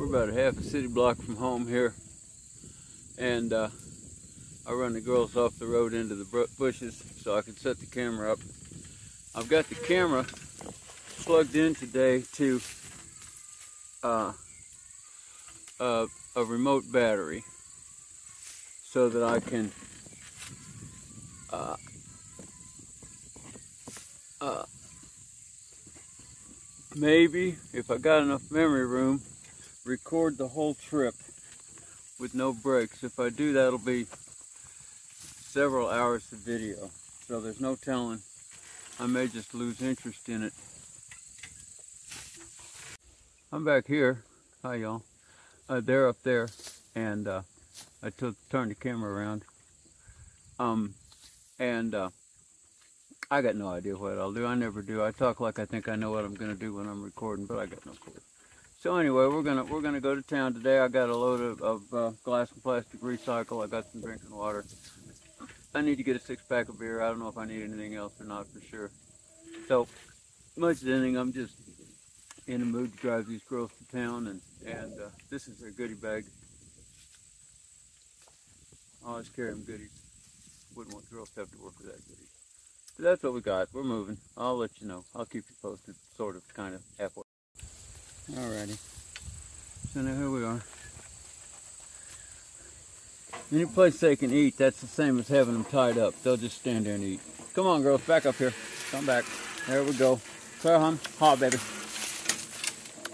We're about a half a city block from home here. And uh, I run the girls off the road into the bushes so I can set the camera up. I've got the camera plugged in today to uh, a, a remote battery so that I can uh, uh, maybe, if I got enough memory room, record the whole trip with no breaks. If I do, that'll be several hours of video. So there's no telling. I may just lose interest in it. I'm back here. Hi, y'all. Uh, they're up there, and uh, I took turned the camera around. Um, and uh, I got no idea what I'll do. I never do. I talk like I think I know what I'm going to do when I'm recording, but I got no clue. So anyway, we're gonna we're gonna go to town today. I got a load of, of uh, glass and plastic recycle. I got some drinking water. I need to get a six pack of beer. I don't know if I need anything else or not for sure. So much as anything, I'm just in the mood to drive these girls to town, and and uh, this is their goodie bag. I always carry them goodies. Wouldn't want girls to have to work with that goodies that's what we got. We're moving. I'll let you know. I'll keep you posted, sort of, kind of, halfway. Alrighty. So now here we are. Any place they can eat, that's the same as having them tied up. They'll just stand there and eat. Come on, girls, back up here. Come back. There we go. Clear hum. Hop, baby.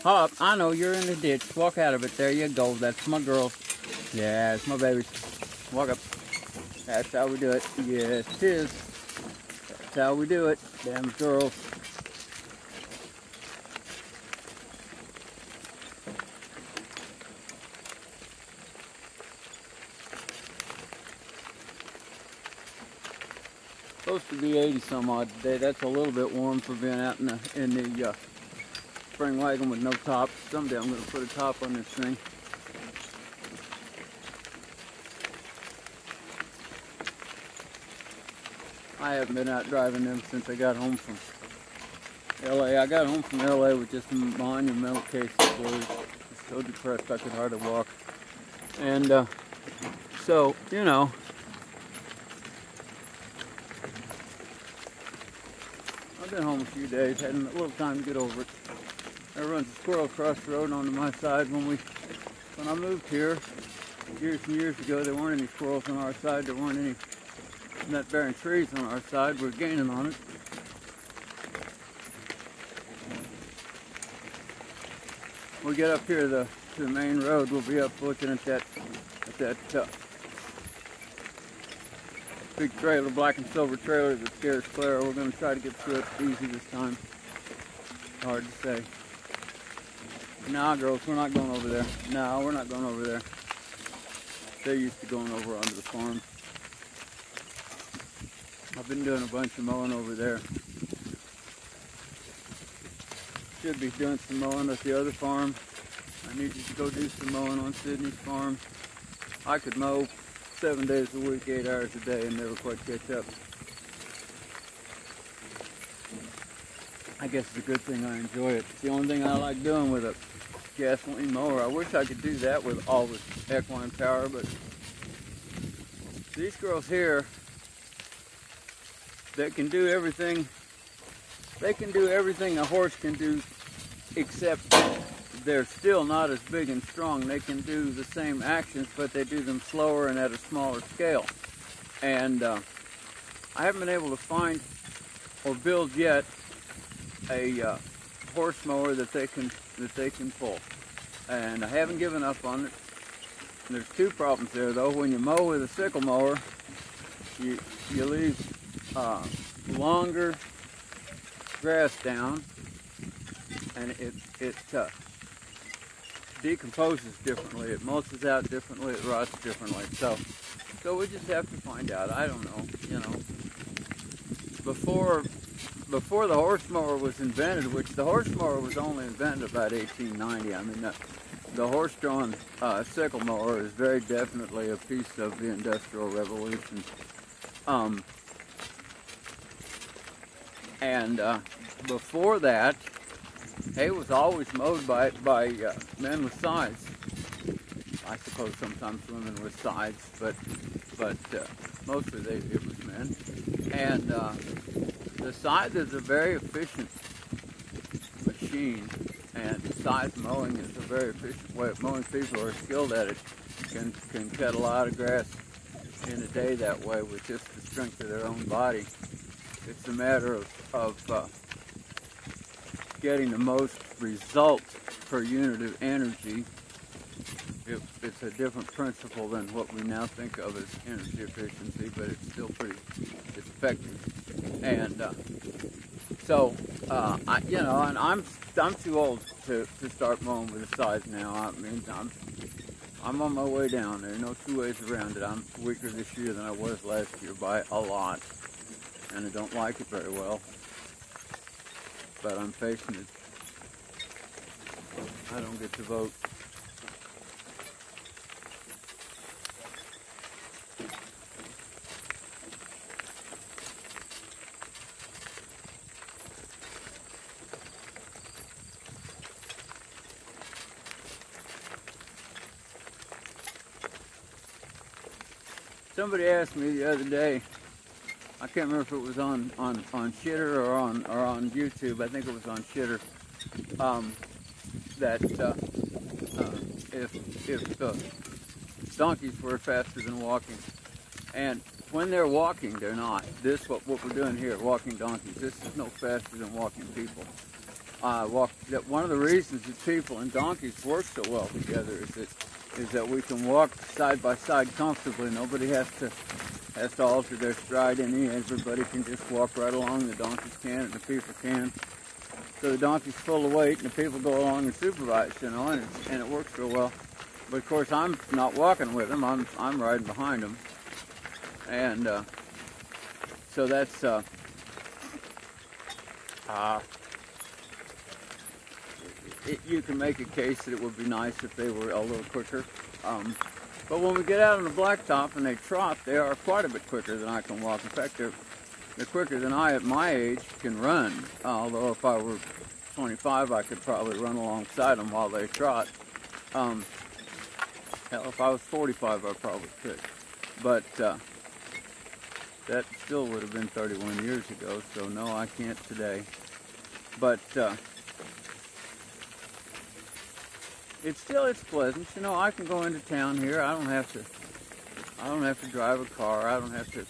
Hop. I know you're in the ditch. Walk out of it. There you go. That's my girls. Yeah, it's my babies. Walk up. That's how we do it. Yes, it is. That's how we do it, damn girls. Supposed to be 80 some odd today. That's a little bit warm for being out in the in the uh, spring wagon with no top. Someday I'm going to put a top on this thing. I haven't been out driving them since I got home from LA. I got home from LA with just a monumental case of blues. so depressed I could hardly walk. And uh, so, you know, I've been home a few days, had a little time to get over it. There runs a squirrel across the road onto my side. When we, when I moved here, years and years ago, there weren't any squirrels on our side. There weren't any nut bearing trees on our side. We're gaining on it. we get up here to the, to the main road, we'll be up looking at that at that uh, big trailer, black and silver trailer that scares Clara. We're going to try to get through it easy this time. Hard to say. Nah, girls, we're not going over there. No, we're not going over there. They're used to going over onto the farm. I've been doing a bunch of mowing over there. Should be doing some mowing at the other farm. I need you to go do some mowing on Sydney's farm. I could mow seven days a week, eight hours a day and never quite catch up. I guess it's a good thing I enjoy it. It's the only thing I like doing with a gasoline mower. I wish I could do that with all this equine power, but these girls here that can do everything. They can do everything a horse can do, except they're still not as big and strong. They can do the same actions, but they do them slower and at a smaller scale. And uh, I haven't been able to find or build yet a uh, horse mower that they can that they can pull. And I haven't given up on it. And there's two problems there though. When you mow with a sickle mower, you you leave uh, longer grass down and it, it uh, decomposes differently, it mulches out differently, it rots differently. So, so we just have to find out. I don't know, you know. Before, before the horse mower was invented, which the horse mower was only invented about 1890. I mean, the, the horse-drawn uh, sickle mower is very definitely a piece of the Industrial Revolution. Um, and uh, before that, hay was always mowed by by uh, men with scythes. I suppose sometimes women with scythes, but but uh, mostly they, it was men. And uh, the scythe is a very efficient machine, and scythe mowing is a very efficient way of mowing. People who are skilled at it can can cut a lot of grass in a day that way with just the strength of their own body. It's a matter of, of uh, getting the most results per unit of energy. It, it's a different principle than what we now think of as energy efficiency, but it's still pretty it's effective. And uh, so, uh, I, you know, and I'm I'm too old to, to start mowing with a scythe now. I mean, I'm I'm on my way down. There are no two ways around it. I'm weaker this year than I was last year by a lot, and I don't like it very well. But I'm facing it. I don't get to vote. Somebody asked me the other day, I can't remember if it was on, on, on Shitter or on or on YouTube, I think it was on Shitter, um, that uh, uh, if, if donkeys were faster than walking. And when they're walking, they're not. This, what, what we're doing here, walking donkeys, this is no faster than walking people. Uh, walk, that one of the reasons that people and donkeys work so well together is that is that we can walk side by side comfortably. Nobody has to has to alter their stride any. Everybody can just walk right along. The donkeys can and the people can. So the donkey's full of weight and the people go along and supervise, you know, and, and it works real well. But of course, I'm not walking with them. I'm I'm riding behind them, and uh, so that's uh, uh, it, you can make a case that it would be nice if they were a little quicker. Um, but when we get out on the blacktop and they trot, they are quite a bit quicker than I can walk. In fact, they're, they're quicker than I, at my age, can run. Although if I were 25, I could probably run alongside them while they trot. Um, hell, if I was 45, I probably could. But uh, that still would have been 31 years ago, so no, I can't today. But uh, it's still it's pleasant. You know, I can go into town here. I don't have to. I don't have to drive a car. I don't have to.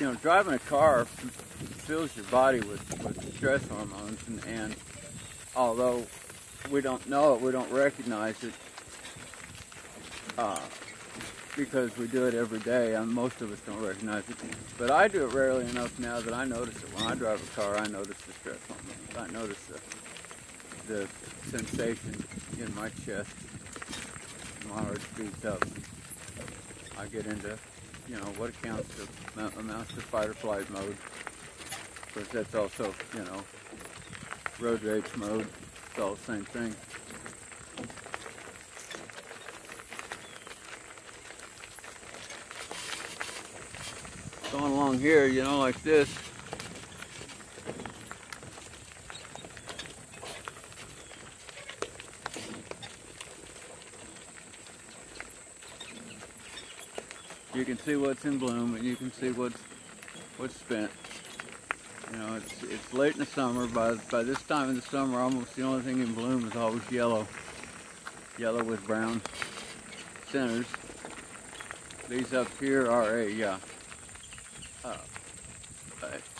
You know, driving a car fills your body with, with stress hormones, and, and although we don't know it, we don't recognize it uh, because we do it every day, and most of us don't recognize it. But I do it rarely enough now that I notice it. When I drive a car, I notice the stress hormones. I notice the the sensation in my chest. My heart speeds up. I get into, you know, what accounts to amounts to fight or flight mode. Of course, that's also, you know, road rage mode. It's all the same thing. Going along here, you know, like this, can see what's in bloom and you can see what's what's spent. You know, it's it's late in the summer. By by this time in the summer, almost the only thing in bloom is always yellow, yellow with brown centers. These up here are a uh, uh,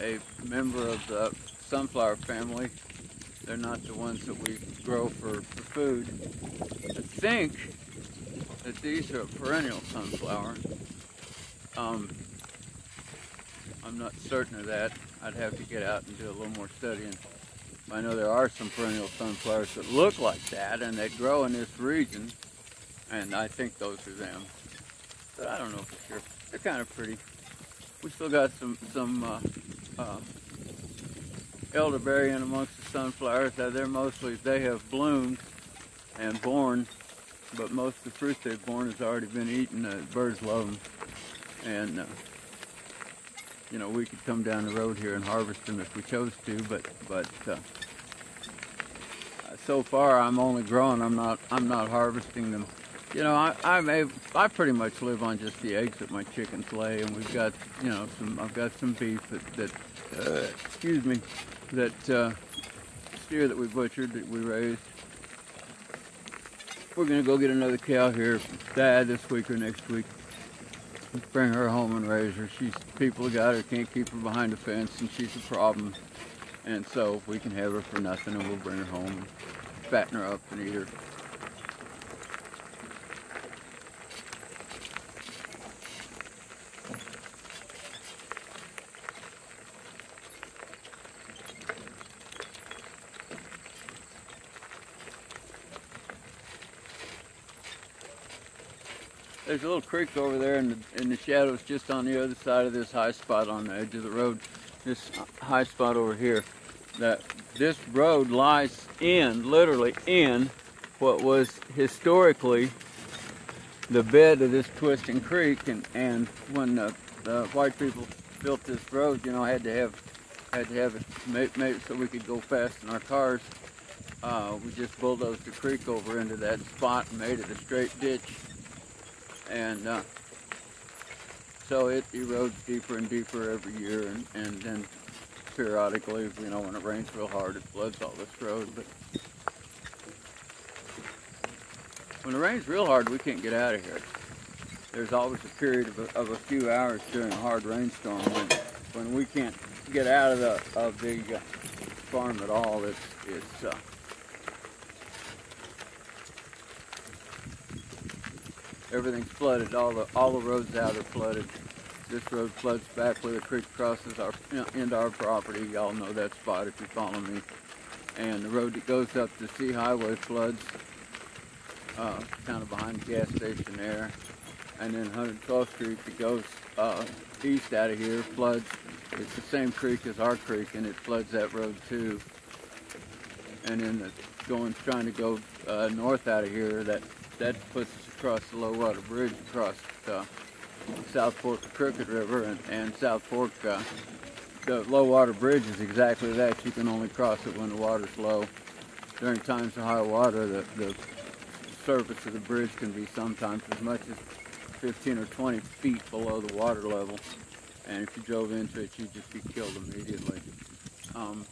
a, member of the sunflower family. They're not the ones that we grow for, for food. I think that these are a perennial sunflower. Um, I'm not certain of that. I'd have to get out and do a little more studying. I know there are some perennial sunflowers that look like that and that grow in this region, and I think those are them. But I don't know for sure. They're kind of pretty. We still got some some uh, uh, elderberry in amongst the sunflowers. Uh, they're mostly they have bloomed and borne, but most of the fruit they've borne has already been eaten. Uh, birds love them and uh, you know we could come down the road here and harvest them if we chose to but but uh, so far I'm only growing. I'm not I'm not harvesting them. You know, I I may I pretty much live on just the eggs that my chickens lay, and we've got you know some I've got some beef that that uh, excuse me that uh, steer that we butchered that we raised. We're gonna go get another cow here, dad this week or next week. Bring her home and raise her. She's people got her can't keep her behind a fence, and she's a problem. And so we can have her for nothing, and we'll bring her home, and fatten her up, and eat her. There's a little creek over there in the, in the shadows just on the other side of this high spot on the edge of the road. This high spot over here. That this road lies in, literally in, what was historically the bed of this twisting creek. And, and when the, the white people built this road, you know, had to have had to have it made, made so we could go fast in our cars. Uh, we just bulldozed the creek over into that spot and made it a straight ditch and uh, so it erodes deeper and deeper every year, and, and then periodically, you know, when it rains real hard, it floods all this road. But when it rains real hard, we can't get out of here. There's always a period of a, of a few hours during a hard rainstorm when, when we can't get out of the of the uh, farm at all. It's it's uh, everything's flooded. All the all the roads out are flooded. This road floods back where the creek crosses our into our property. Y'all know that spot if you follow me. And the road that goes up the C Highway floods, uh, kind of behind the gas station there. And then 112th Street that goes uh, east out of here floods. It's the same creek as our creek, and it floods that road too. And then the going trying to go uh, north out of here, that that puts across the low water bridge across uh, South Fork of Crooked River and, and South Fork. Uh, the low water bridge is exactly that. You can only cross it when the water's low. During times of high water, the, the surface of the bridge can be sometimes as much as 15 or 20 feet below the water level. And if you drove into it, you'd just be killed immediately. Um,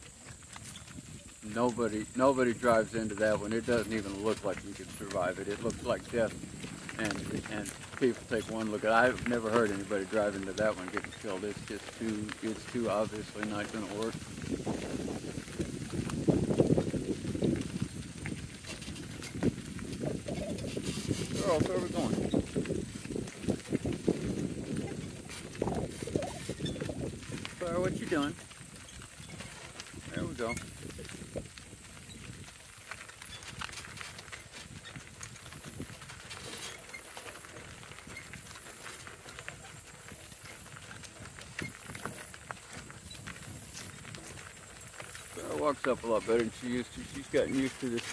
nobody nobody drives into that one. It doesn't even look like you could survive it. It looks like death. And and people take one look at. It. I've never heard anybody drive into that one getting killed. It's just too it's too obviously not going to work. Girls, where are we going? Claire, what you doing? There we go. walks up a lot better than she used to. She's gotten used to this.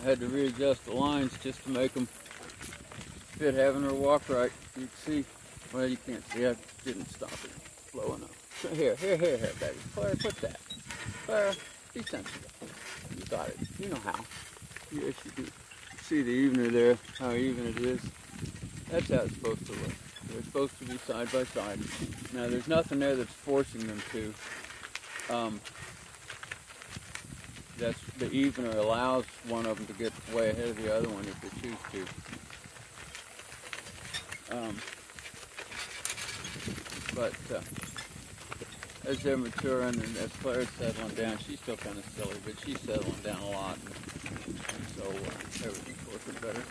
I had to readjust the lines just to make them fit having her walk right. You can see, well you can't see, I didn't stop it slow enough. Here, here, here, here, baby. Claire, put that. Claire, be sensitive. You got it. You know how. Yes, you do. See the evener there, how even it is. That's how it's supposed to look. They're supposed to be side by side. Now, there's nothing there that's forcing them to. Um, that's the evener allows one of them to get way ahead of the other one if they choose to. Um, but uh, as they're maturing and as Claire's settling down, she's still kind of silly, but she's settling down a lot, and, and so uh, everything's working better.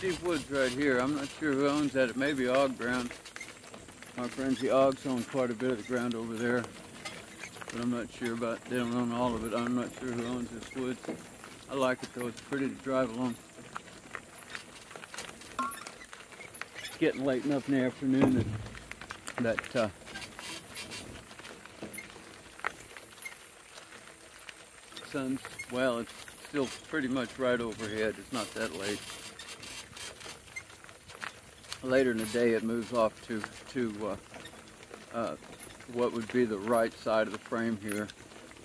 Deep woods right here. I'm not sure who owns that. It may be Og ground. My friends the Ogs own quite a bit of the ground over there. But I'm not sure about, they don't own all of it. I'm not sure who owns this woods. I like it though, it's pretty to drive along. It's getting late enough in the afternoon that, that uh, sun's, well, it's still pretty much right overhead. It's not that late. Later in the day, it moves off to to uh, uh, what would be the right side of the frame here.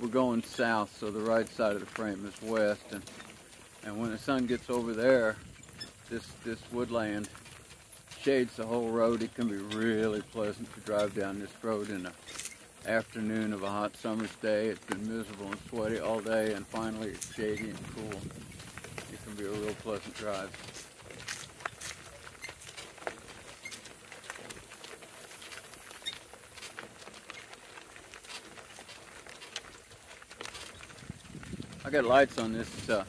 We're going south, so the right side of the frame is west, and and when the sun gets over there, this this woodland shades the whole road. It can be really pleasant to drive down this road in the afternoon of a hot summer's day. It's been miserable and sweaty all day, and finally it's shady and cool. It can be a real pleasant drive. Got lights on this uh,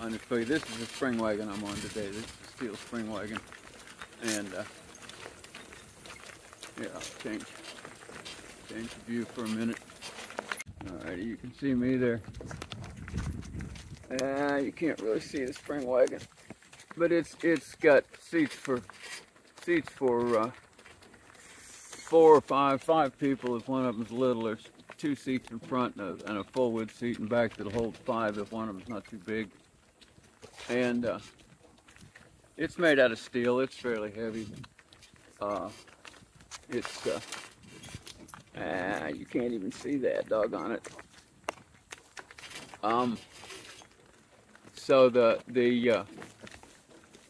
on this buggy. This is a spring wagon I'm on today. This is a steel spring wagon, and uh, yeah, I'll change change the view for a minute. Alrighty, you can see me there. Uh, you can't really see the spring wagon, but it's it's got seats for seats for uh, four or five five people if one of them's little. Two seats in front and a, and a full width seat in back that'll hold five if one of them's not too big. And uh, it's made out of steel. It's fairly heavy. Uh, it's uh, ah, you can't even see that dog on it. Um. So the the uh,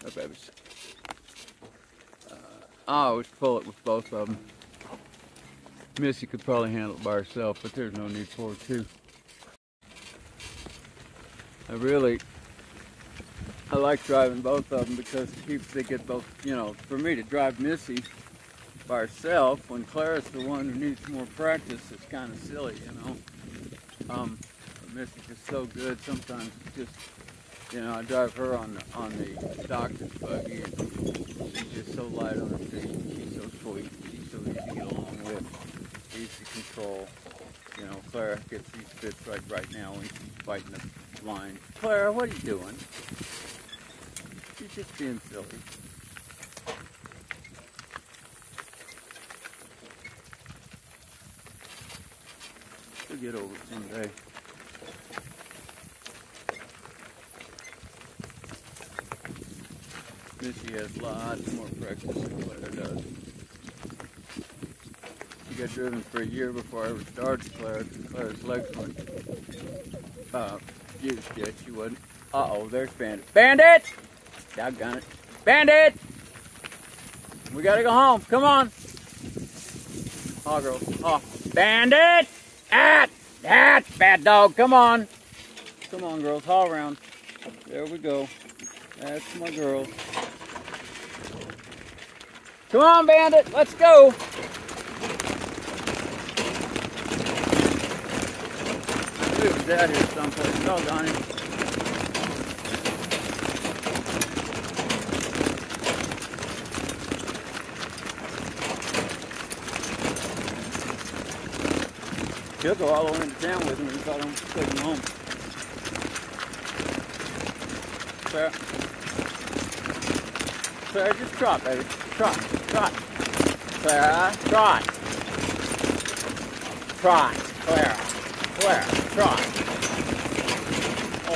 oh babies. Uh, I always pull it with both of them. Missy could probably handle it by herself, but there's no need for her to. I really, I like driving both of them because it keeps they get both. You know, for me to drive Missy by herself when Clara's the one who needs more practice, it's kind of silly, you know. Um, Missy's just so good. Sometimes just, you know, I drive her on the on the doctor's buggy, and she's just so light on her feet. She's so sweet. She's so easy to get along with easy control. You know, Clara gets these bits right right now and she's biting the line. Clara, what are you doing? She's just being silly. She'll get over it someday. Missy has lots more practice than Clara does. Got driven for a year before I ever started Clara. Clara's legs weren't uh, used yet. She wasn't. Uh-oh, there's Bandit. Bandit! Doggone it. Bandit! We gotta go home. Come on. Oh, girl. Oh, Bandit! Ah! Ah! Bad dog. Come on. Come on, girls. Haul around. There we go. That's my girl. Come on, Bandit. Let's go. It was out here someplace. Doggone it. He'll go all the way into town with me if I don't take him home. Sarah. Sarah, just trot, baby. Trot, trot. Sarah, trot. Trot, Clara. Clara, trot.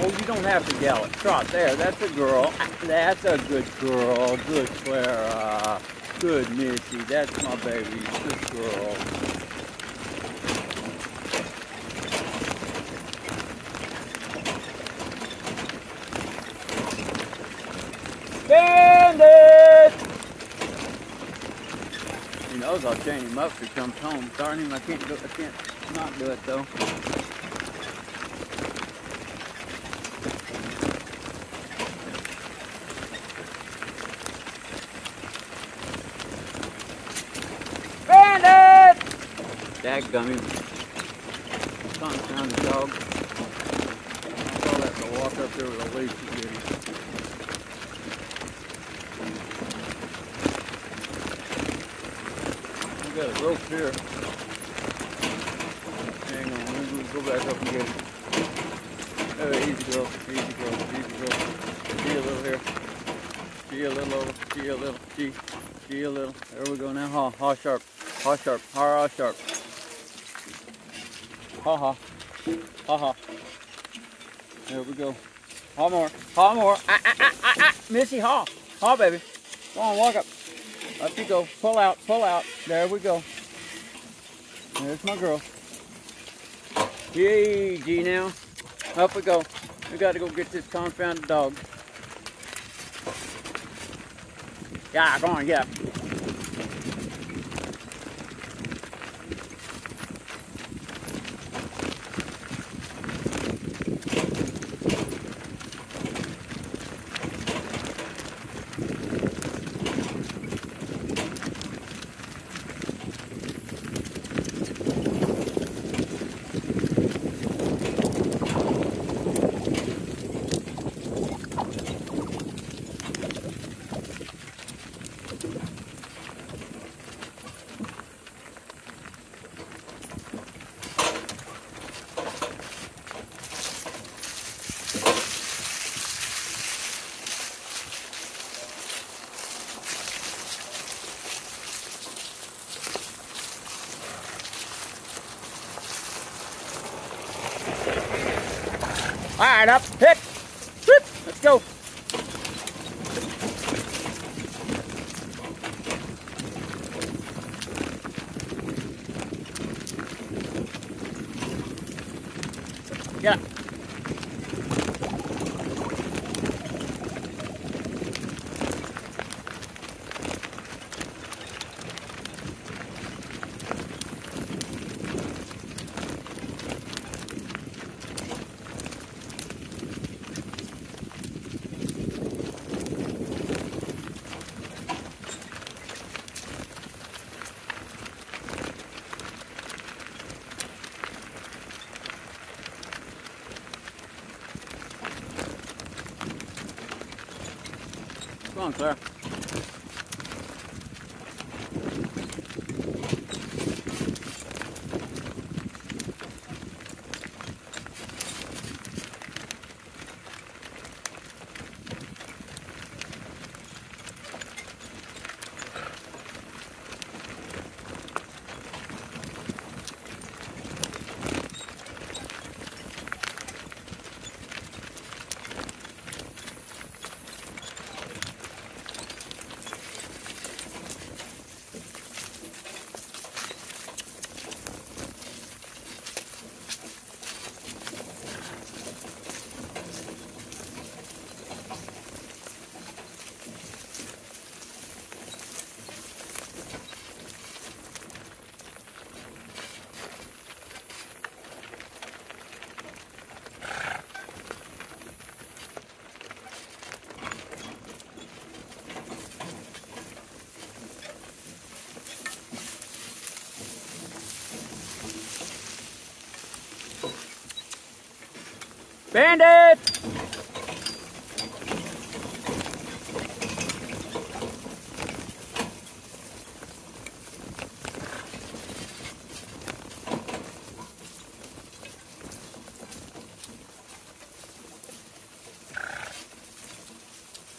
Oh, you don't have to yell. Trot, there, that's a girl. That's a good girl. Good Clara. Good Missy. That's my baby. Good girl. Bandit! He knows I'll chain him up if he comes home. Darn him, I can't do I can't not do it though. gummy. Confound the dog. I saw that in the walk up there with a leash to get him. We got a rope here. Hang on, let me go back up and get him. Oh, easy go, easy go, easy go. Gee a little here. Gee a little over, gee a little, gee, gee a little. There we go now, ha, ha sharp, ha sharp, ha, ha sharp. Ha ha, ha ha. There we go. Ha more, ha more. Ah, ah, ah, ah, ah. Missy, ha, ha baby. Come on, walk up. Up you go. Pull out, pull out. There we go. There's my girl. Easy now. Up we go. We got to go get this confounded dog. Yeah, go on, yeah. Up, hit, Whoop. let's go. Yeah. Come on, Claire. Bandit!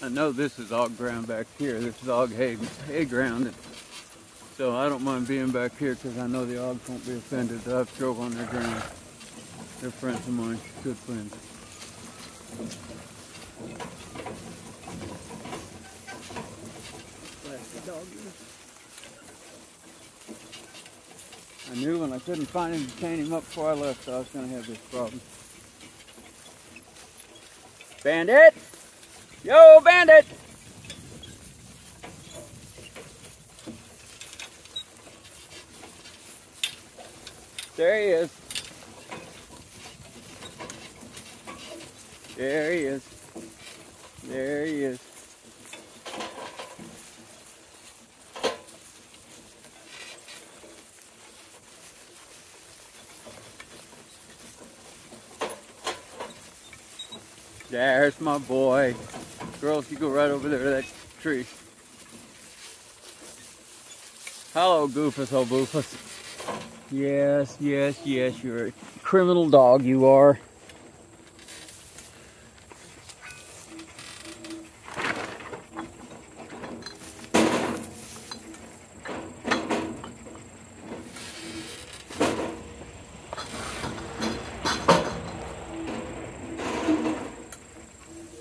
I know this is all ground back here. This is all hay, hay ground. So I don't mind being back here because I know the hogs won't be offended that I've drove on their ground. They're friends of mine, good friends. I knew when I couldn't find him to chain him up before I left, so I was going to have this problem. Bandit! Yo, bandit! There he is. There he is. There he is. There's my boy. Girls, you go right over there to that tree. Hello, Goofus, oh Goofus. Yes, yes, yes, you're a criminal dog, you are.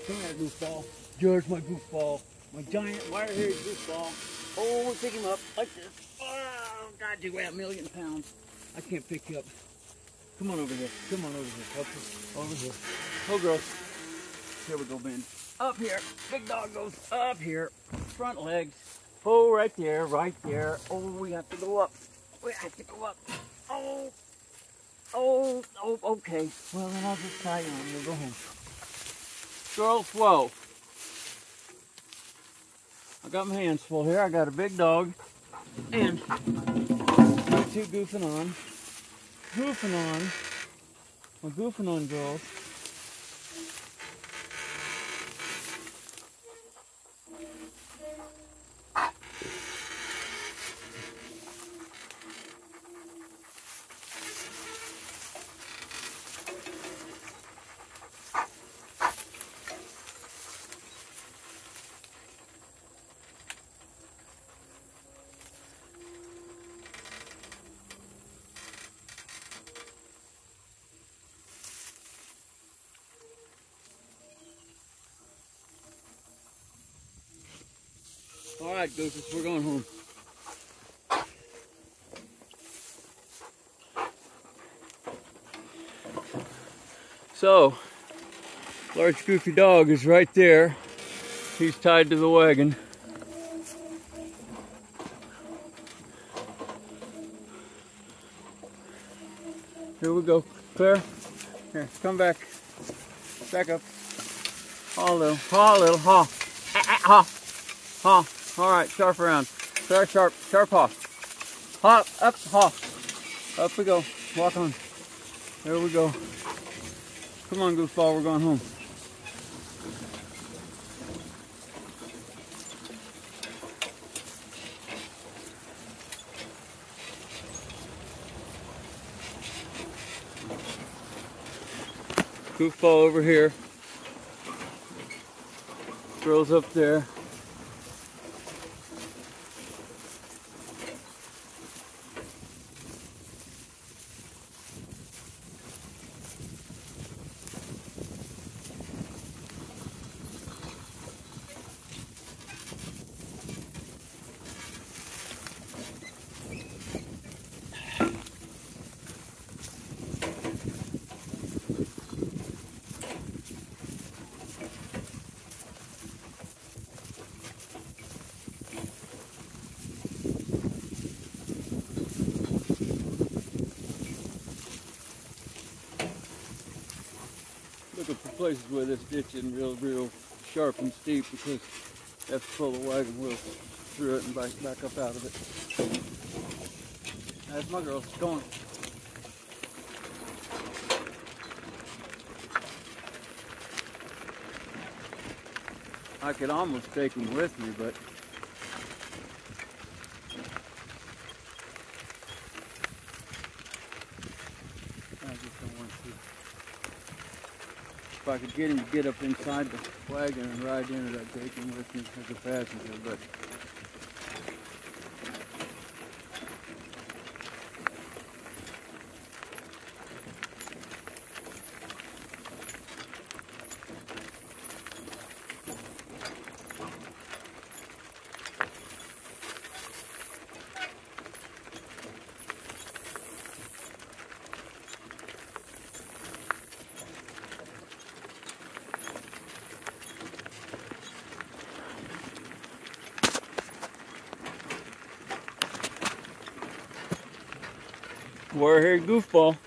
Come here, goofball. George, my goofball. My giant wire-haired goofball. Oh, pick him up like this. Oh, God, you weigh a million pounds. I can't pick you up. Come on over here. Come on over here. Up here. Over here. Oh, girls. Here we go, Ben. Up here. Big dog goes up here. Front legs. Oh, right there, right there. Oh, we have to go up. We have to go up. Oh. Oh, oh, okay. Well, then I'll just tie you on. We'll go home. Girls, whoa. I got my hands full here. I got a big dog and my two goofing on. Goofing on. My goofing on girls. Right, Goofus, we're going home. So, large goofy dog is right there. He's tied to the wagon. Here we go, Claire. Here, come back. Back up. Haw a little, haw a little, haw. Ah, ah. Haw. All right, sharp around. Sharp, sharp, sharp haw. Hop, up, haw. Up we go. Walk on. There we go. Come on, goofball, we're going home. Goofball over here. Girls up there. Looking for places where this ditch isn't real, real sharp and steep because you have to pull the wagon wheel through it and back, back up out of it. That's my girl. Going. I could almost take him with me, but I just don't want to. If I could get him to get up inside the wagon and ride in it, I'd take him with me as a passenger, but goofball.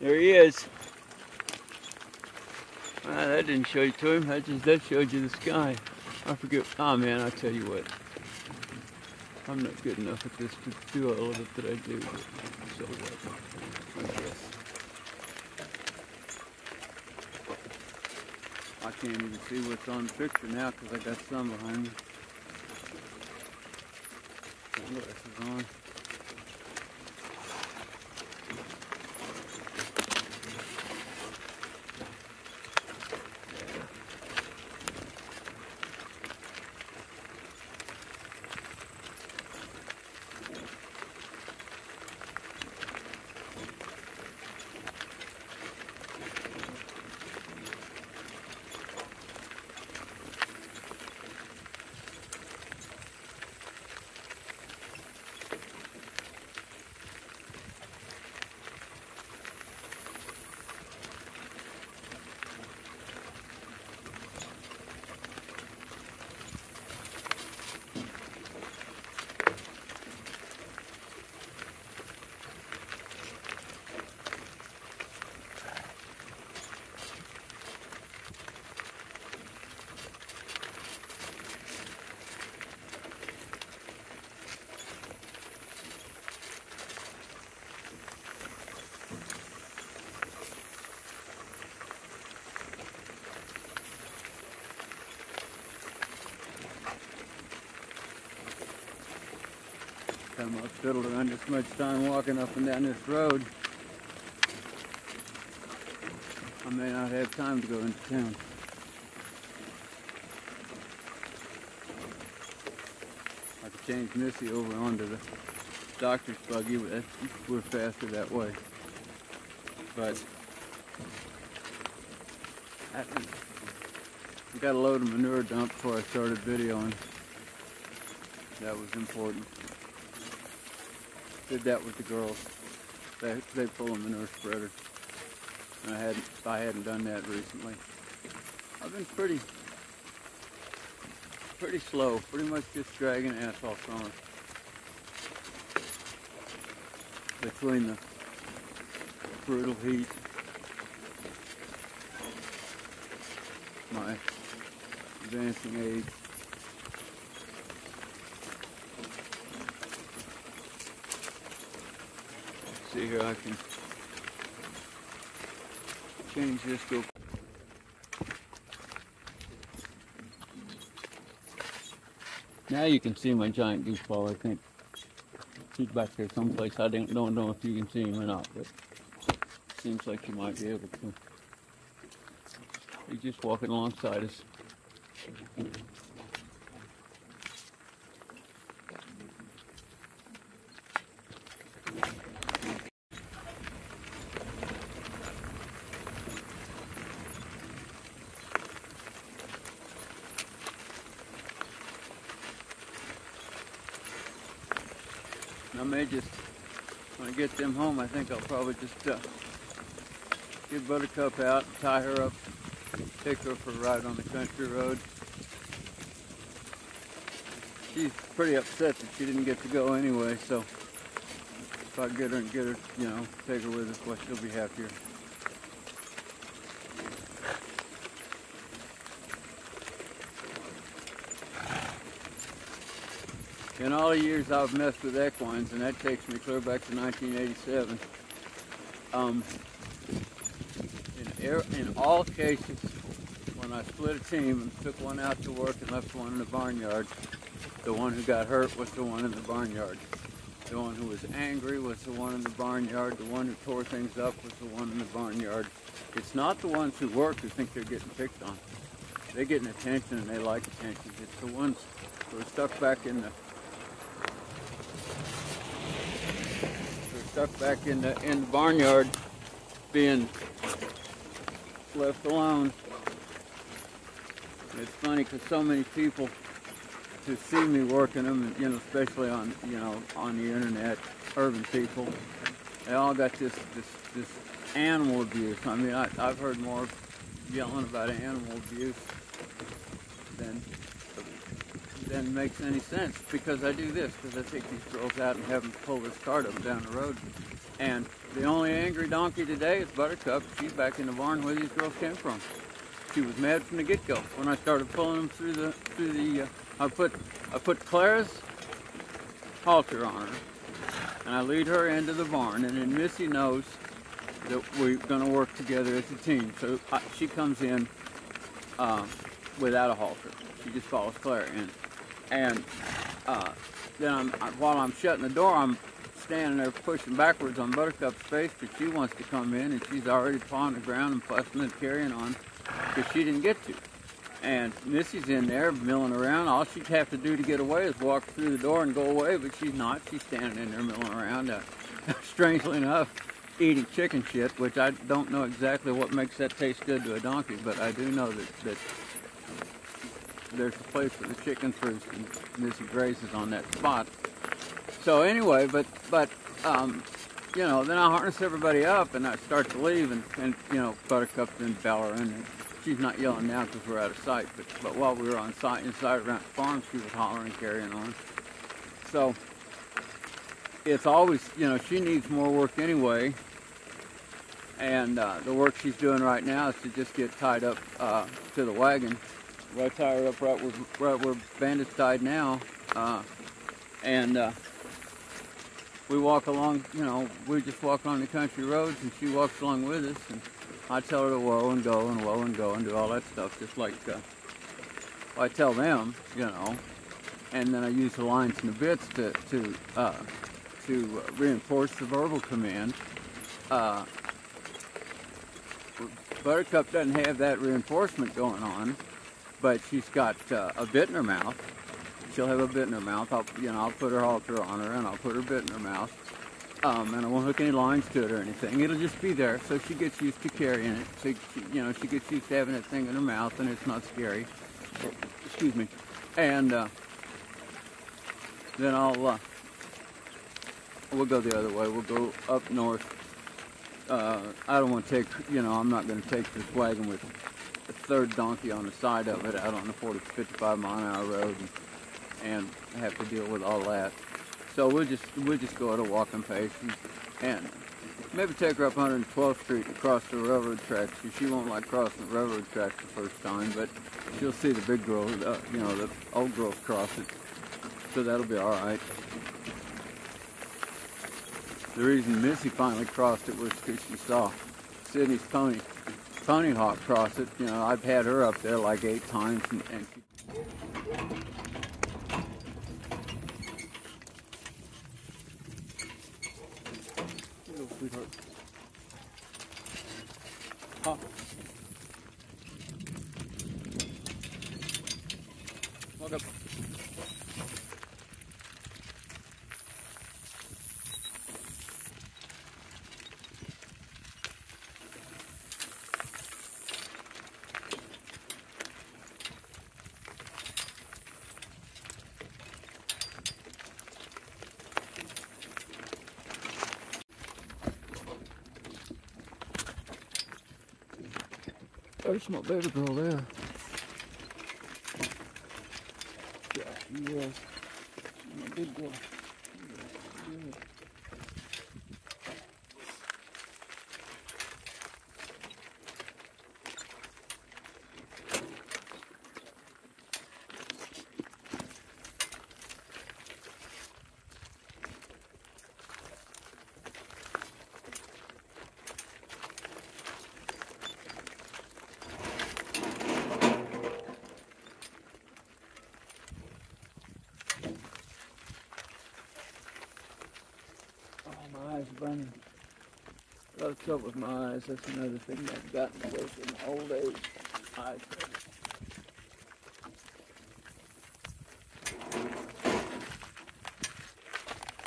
There he is. Ah, that didn't show you to him. That just that showed you the sky. I forget. Oh man, I tell you what. I'm not good enough at this to do all of it that I do. So what? I guess. I can't even see what's on the picture now because I got sun behind me. Sunglasses on. Time I've fiddled around this much time walking up and down this road. I may not have time to go into town. I could change Missy over onto the doctor's buggy, we're faster that way. But I, got a load of manure dumped before I started videoing. That was important. Did that with the girls. They they pull a manure spreader. And I hadn't I hadn't done that recently. I've been pretty pretty slow, pretty much just dragging ass all summer. Between the brutal heat, my advancing age, see here I can change this go now you can see my giant gooseball I think. He's back there someplace. I don't, don't know if you can see him or not but seems like you might be able to. He's just walking alongside us get them home, I think I'll probably just uh, get Buttercup out, tie her up, take her for a ride on the country road. She's pretty upset that she didn't get to go anyway, so if I get her and get her, you know, take her with us, well, she'll be happier. In all the years I've messed with equines, and that takes me clear back to 1987, um, in, er- in all cases, when I split a team and took one out to work and left one in the barnyard, the one who got hurt was the one in the barnyard. The one who was angry was the one in the barnyard. The one who tore things up was the one in the barnyard. It's not the ones who work who think they're getting picked on. They're getting attention and they like attention. It's the ones who are stuck back in the stuck back in the in the barnyard being left alone. It's funny because so many people who see me working them, you know, especially on you know on the internet, urban people, they all got this this this animal abuse. I mean, I, I've heard more yelling about animal abuse than than makes any sense because I do this because I take these girls out and have them pull this cart up down the road. And the only angry donkey today is Buttercup. She's back in the barn where these girls came from. She was mad from the get-go when I started pulling them through the through the. Uh, I put I put Clara's halter on her, and I lead her into the barn. And then Missy knows that we're going to work together as a team. So I, she comes in uh, without a halter. She just follows Clara in. And uh, then I'm, while I'm shutting the door, I'm standing there pushing backwards on Buttercup's face because she wants to come in and she's already pawing the ground and fussing and carrying on because she didn't get to. And Missy's in there milling around. All she'd have to do to get away is walk through the door and go away, but she's not. She's standing in there milling around. Uh, strangely enough, eating chicken shit, which I don't know exactly what makes that taste good to a donkey, but I do know that, that there's a place for the chickens roost and Missy grazes on that spot. So anyway, but but um, you know, then I harness everybody up and I start to leave, and, and you know, Buttercup's and Bella and she's not yelling now because we're out of sight. But but while we were on site inside around the farm, she was hollering, carrying on. So it's always you know she needs more work anyway, and uh, the work she's doing right now is to just get tied up uh, to the wagon. Tie her up right where, right where Bandit's tied now, uh, and uh, we walk along, you know, we just walk on the country roads and she walks along with us and I tell her to whoa and go and whoa and go and do all that stuff just like uh, I tell them, you know, and then I use the lines and the bits to, to, uh, to reinforce the verbal command. Uh, Buttercup doesn't have that reinforcement going on, but she's got uh, a bit in her mouth she'll have a bit in her mouth. I'll, you know, I'll put her halter on her and I'll put her bit in her mouth. Um, and I won't hook any lines to it or anything. It'll just be there, so she gets used to carrying it. So, she, you know, she gets used to having that thing in her mouth, and it's not scary. Excuse me. And uh, then I'll, uh, we'll go the other way. We'll go up north. Uh, I don't want to take, you know, I'm not going to take this wagon with third donkey on the side of it out on the 40 55 mile an hour road. And, and have to deal with all that. So we'll just we'll just go at a walking pace and, and maybe take her up 112th Street across the railroad tracks. She won't like crossing the railroad tracks the first time, but she'll see the big girls, uh, you know, the old girls cross it. So that'll be all right. The reason Missy finally crossed it was because she saw Sydney's pony, Pony Hawk cross it. You know, I've had her up there like eight times, and, and she There's my baby girl there. Yeah, yes. My big girl. Yeah. Oh, my eyes burning. What's up with my eyes? That's another thing I've gotten worse in old age.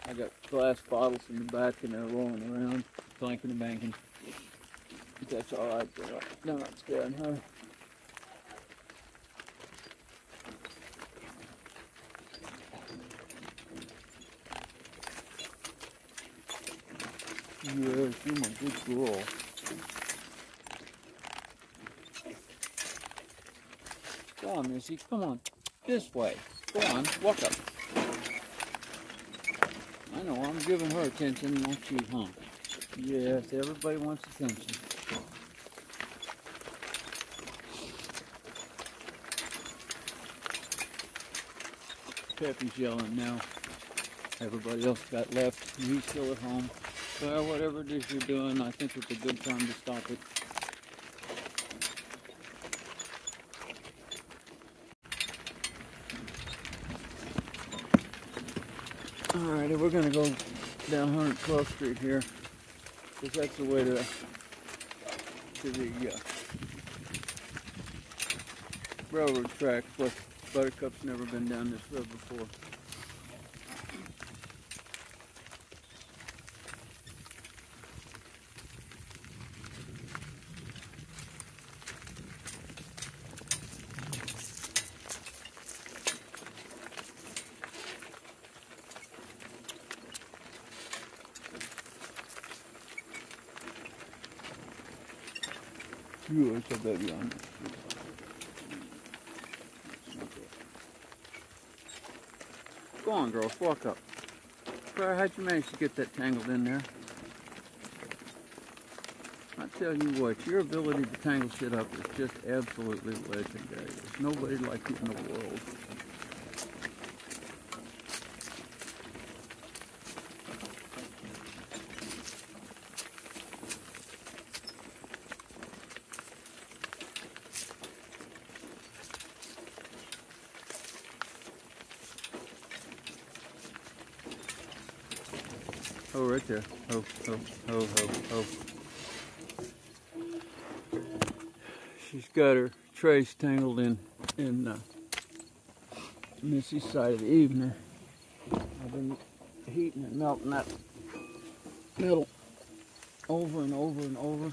I got glass bottles in the back and they're rolling around, clanking and banging. That's all right. They're not scaring her. Yes, you're my good girl. Come on, Come on. This way. Go on. Walk up. I know. I'm giving her attention, not you, huh? Yes, everybody wants attention. Peppy's yelling now. Everybody else got left. He's still at home. Well, whatever it is you're doing, I think it's a good time to stop it. We're gonna go down 112th Street here, because that's the way to to the uh, railroad tracks. Plus, Buttercup's never been down this road before. You always have baby on. Go on, girls, walk up. How'd you manage to get that tangled in there? I tell you what, your ability to tangle shit up is just absolutely legendary. There's nobody like you in the world. Oh, right there. Oh, oh, oh, oh. She's got her trace tangled in in uh, Missy's side of the evener. I've been heating and melting that metal over and over and over.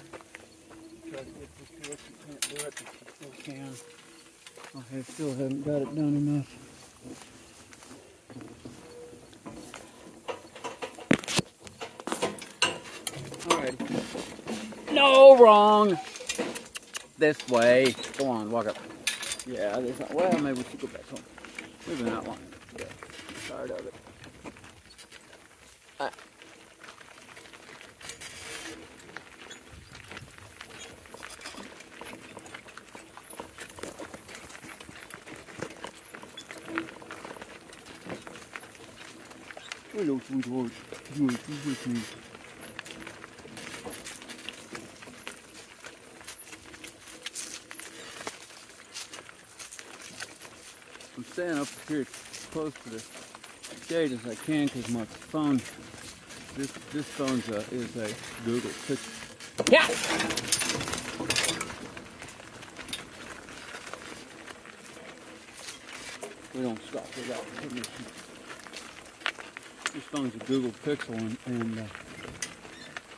Try to get this to. You can't do it, still can. I still haven't got it done enough. Alright. Wrong. This way. Go on, walk up. Yeah, there's not. Well, maybe we should go back home. We've been out long. Yeah, tired of it. Ah. Hello, sweetheart. You are with me. I'm staying up here as close to the shade as I can because my phone, this this phone's a, is a Google Pixel. Yeah. We don't stop without permission. This phone's a Google Pixel and, and uh,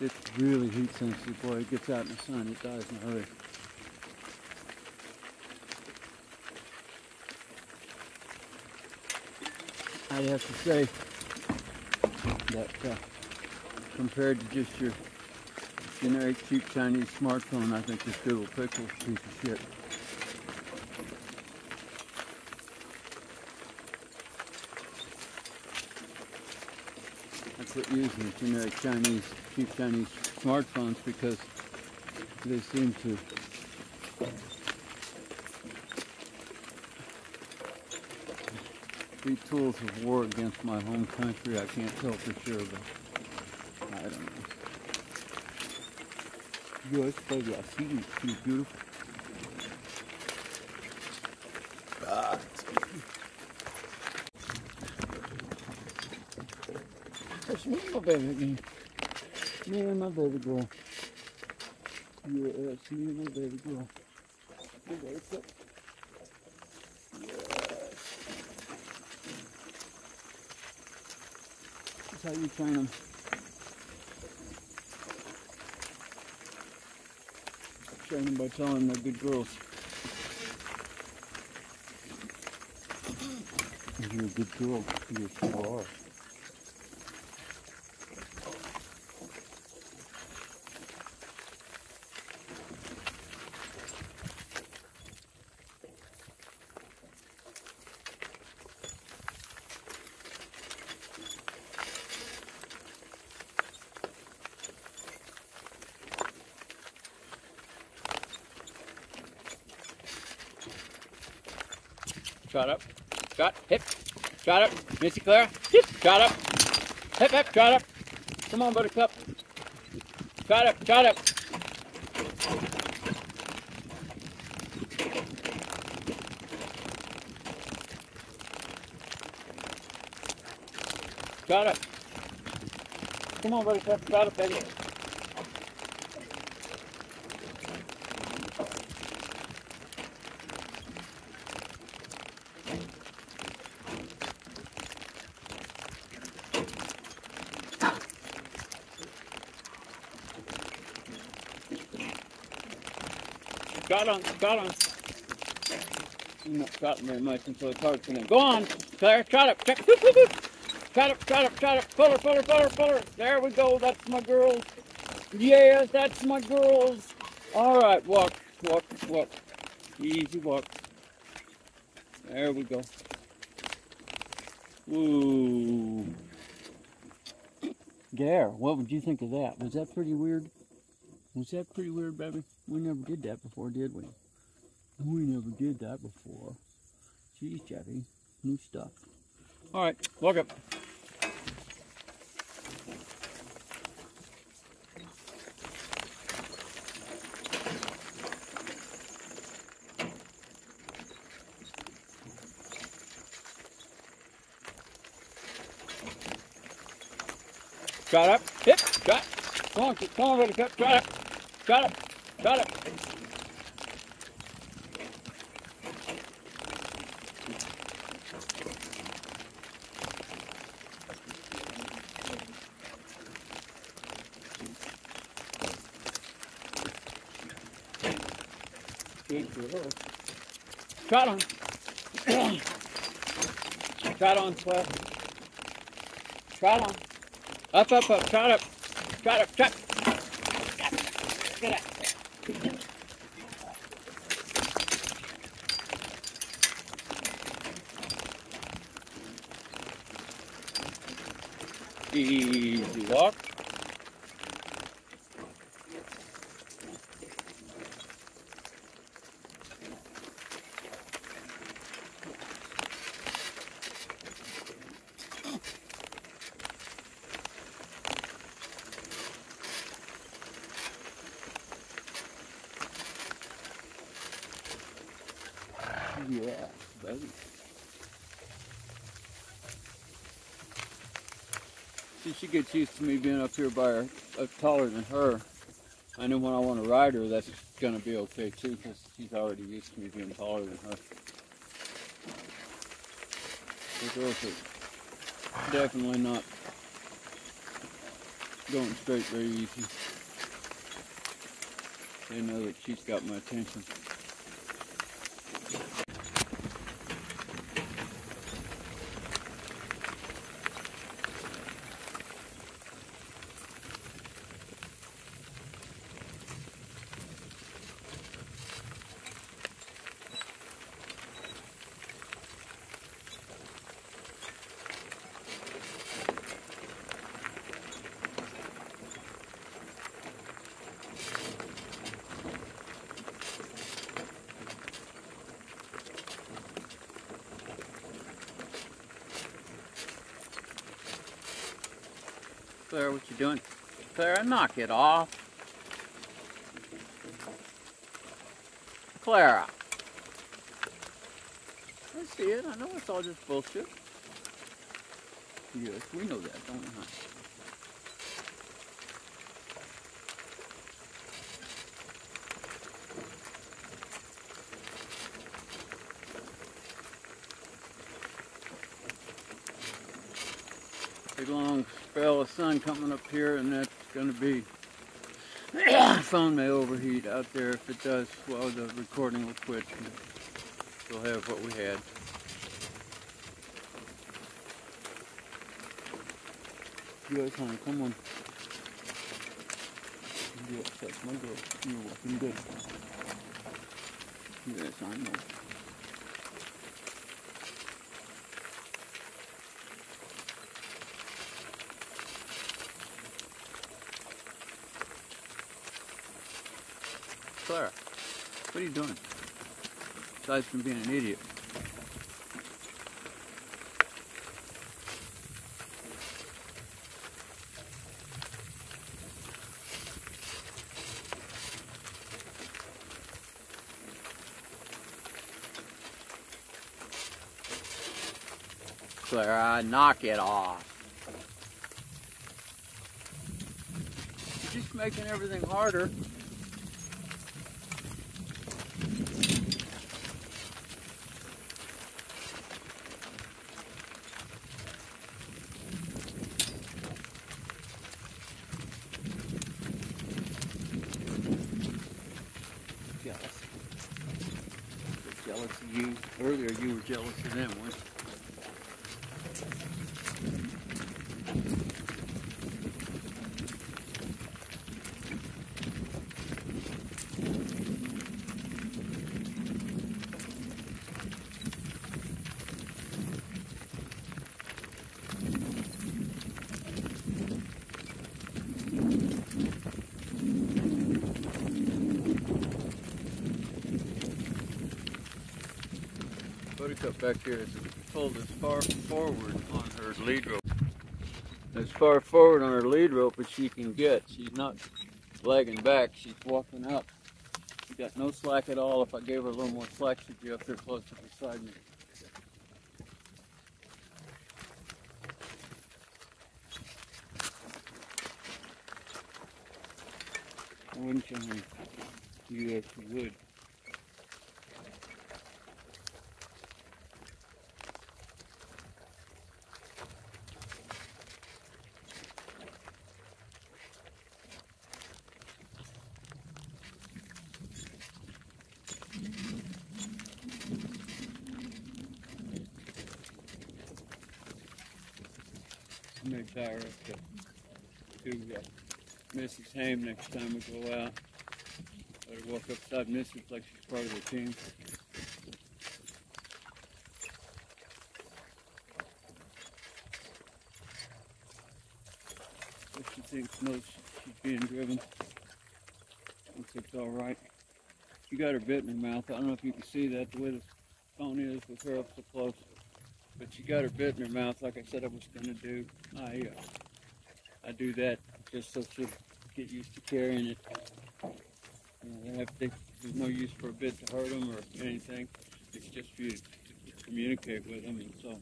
it's really heat sensitive. Boy, it gets out in the sun, it dies in a hurry. I'd have to say that uh, compared to just your generic cheap Chinese smartphone, I think this Google Pixel is a piece of shit. I quit using generic Chinese, cheap Chinese smartphones because they seem to be tools of war against my home country. I can't tell for sure, but I don't know. Yes, baby, I see you. She's beautiful. Ah, That's me and my baby. Me and my baby girl. Yeah, it's me and my baby girl. Hey, what's up? That's how you train them. Train them by telling them they're good girls. You're a good girl. You are. Trot up. Trot. Hip. Trot up. Missy Clara. Trot up. Hip, hip. Trot up. Come on, Buttercup. Trot up. Trot up. Shut up. Come on, buddy. Shut up, baby. Got on, got on. You're not shot very much until it's hard for them. Go on, Claire, shut up, check. Whoop, whoop. Shut up, shut up, shut up. Pull her, pull her, pull her, pull her. There we go, that's my girls. Yes, that's my girls. All right, walk, walk, walk. Easy walk. There we go. Ooh. Gare, what would you think of that? Was that pretty weird? Was that pretty weird, baby? We never did that before, did we? We never did that before. Geez, Jeffy, new stuff. All right, walk up. Shut up. Hip. Shut. Come on, come on, shut. Shut up. Shut up. Shut up. Shot on. Shot on, Swell. Shot on. Up, up, up. Shot up. Shot up. Shot. Get out. Walk. Yeah, baby. See, she gets used to me being up here by her, uh, taller than her. I know when I want to ride her, that's going to be okay too, because she's already used to me being taller than her. The girls are definitely not going straight very easy. They know that she's got my attention. Claire, what you doing? Clara, knock it off. Clara. I see it. I know it's all just bullshit. Yes, we know that, don't we, huh? Big long sun coming up here, and that's going to be. phone may overheat out there. If it does, well, the recording will quit. and We'll have what we had. Yes, honey, come on. That's my girl. You're walking good. Yes, I know. doing? Aside from being an idiot. Clara, knock it off. You're just making everything harder. Back here is pulled as far forward on her lead rope. As far forward on her lead rope as she can get. She's not lagging back, she's walking up. She got no slack at all. If I gave her a little more slack, she'd be up there closer beside me. Wouldn't you, would. Her up to, to uh, Missy's hame next time we go out. Let her walk upside Mrs. like she's part of the team. If she thinks knows she's being driven. Thinks it's all right. She got her bit in her mouth. I don't know if you can see that the way the phone is with her up so close. But she got her bit in her mouth like I said I was gonna do. I uh, I do that just so she'll get used to carrying it. You know, they, there's no use for a bit to hurt them or anything. It's just for you to, to communicate with them. And so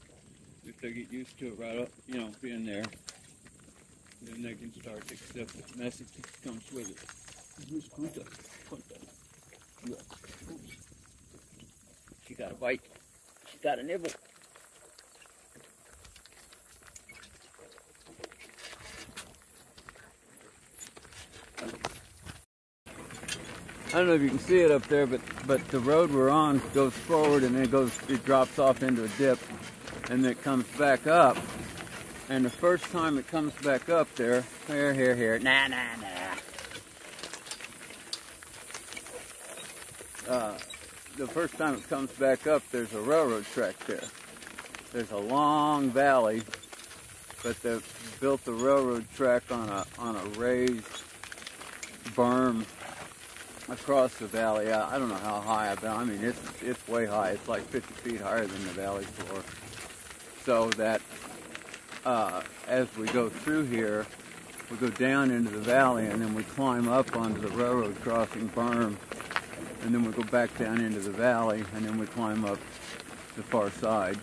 if they get used to it right up, you know, being there, then they can start to accept the message that comes with it. Who's Kunta? Kunta. Yeah. She got a bite. She got a nibble. I don't know if you can see it up there, but but the road we're on goes forward and then it goes it drops off into a dip, and then it comes back up. And the first time it comes back up there, here, here, here, nah, nah, nah. Uh, the first time it comes back up, there's a railroad track there. There's a long valley, but they've built the railroad track on a on a raised berm across the valley. I, don't know how high been. I mean, it's it's way high. It's like 50 feet higher than the valley floor. So that uh, as we go through here, we go down into the valley and then we climb up onto the railroad crossing berm, and then we go back down into the valley and then we climb up the far side.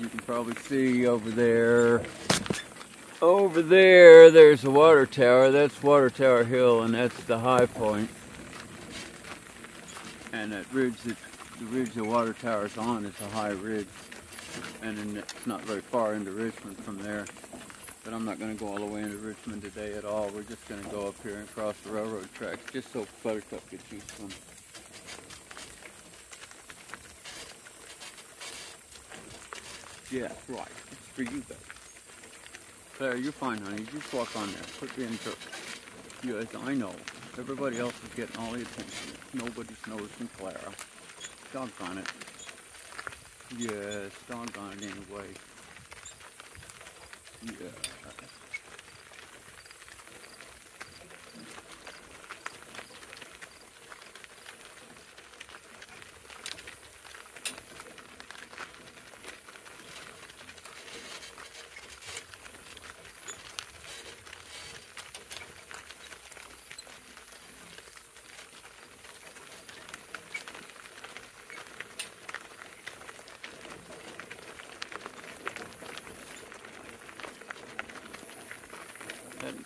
You can probably see over there over there, there's a water tower. That's Water Tower Hill, and that's the high point. And that ridge that the ridge the water tower's on is a high ridge, and it's not very far into Richmond from there. But I'm not going to go all the way into Richmond today at all. We're just going to go up here and cross the railroad tracks, just so Buttercup used to them. Yeah, right. It's for you guys. Claire, you're fine, honey. Just walk on there. Quit being jerk. Yes, I know. Everybody else is getting all the attention. Nobody's noticing Clara. Doggone it. Yes, doggone it anyway. Yeah.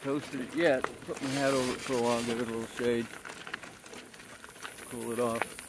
Toasted it yet. Put my hat over it for a while, give it a little shade. Cool it off.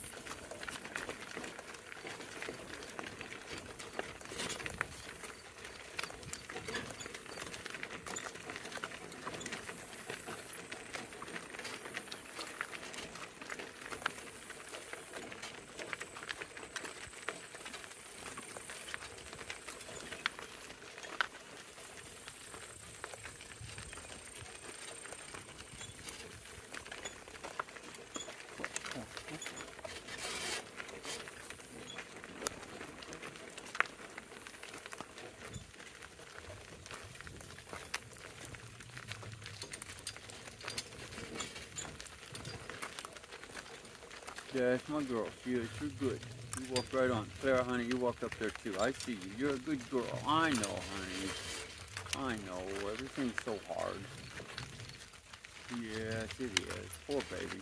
That's my girl. She is. You're good. You walk right on. Clara, honey, you walk up there too. I see you. You're a good girl. I know, honey. I know. Everything's so hard. Yes, it is. Poor baby.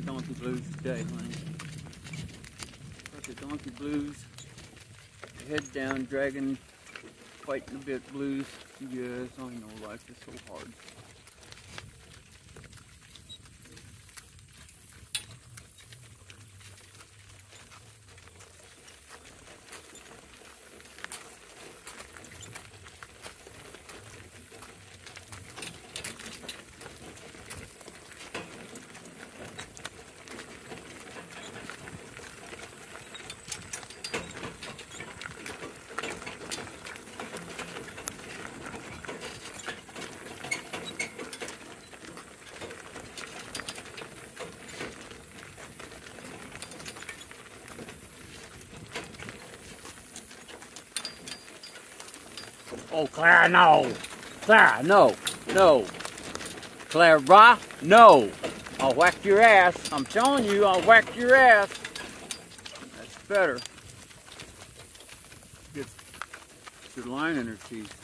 The donkey blues today, honey. Got the donkey blues. Head down, dragging, fighting a bit blues. Yes, I know life is so hard. Clara, no. Clara, no. No. Clara, no. I'll whack your ass. I'm telling you, I'll whack your ass. That's better. Gets good line in her teeth.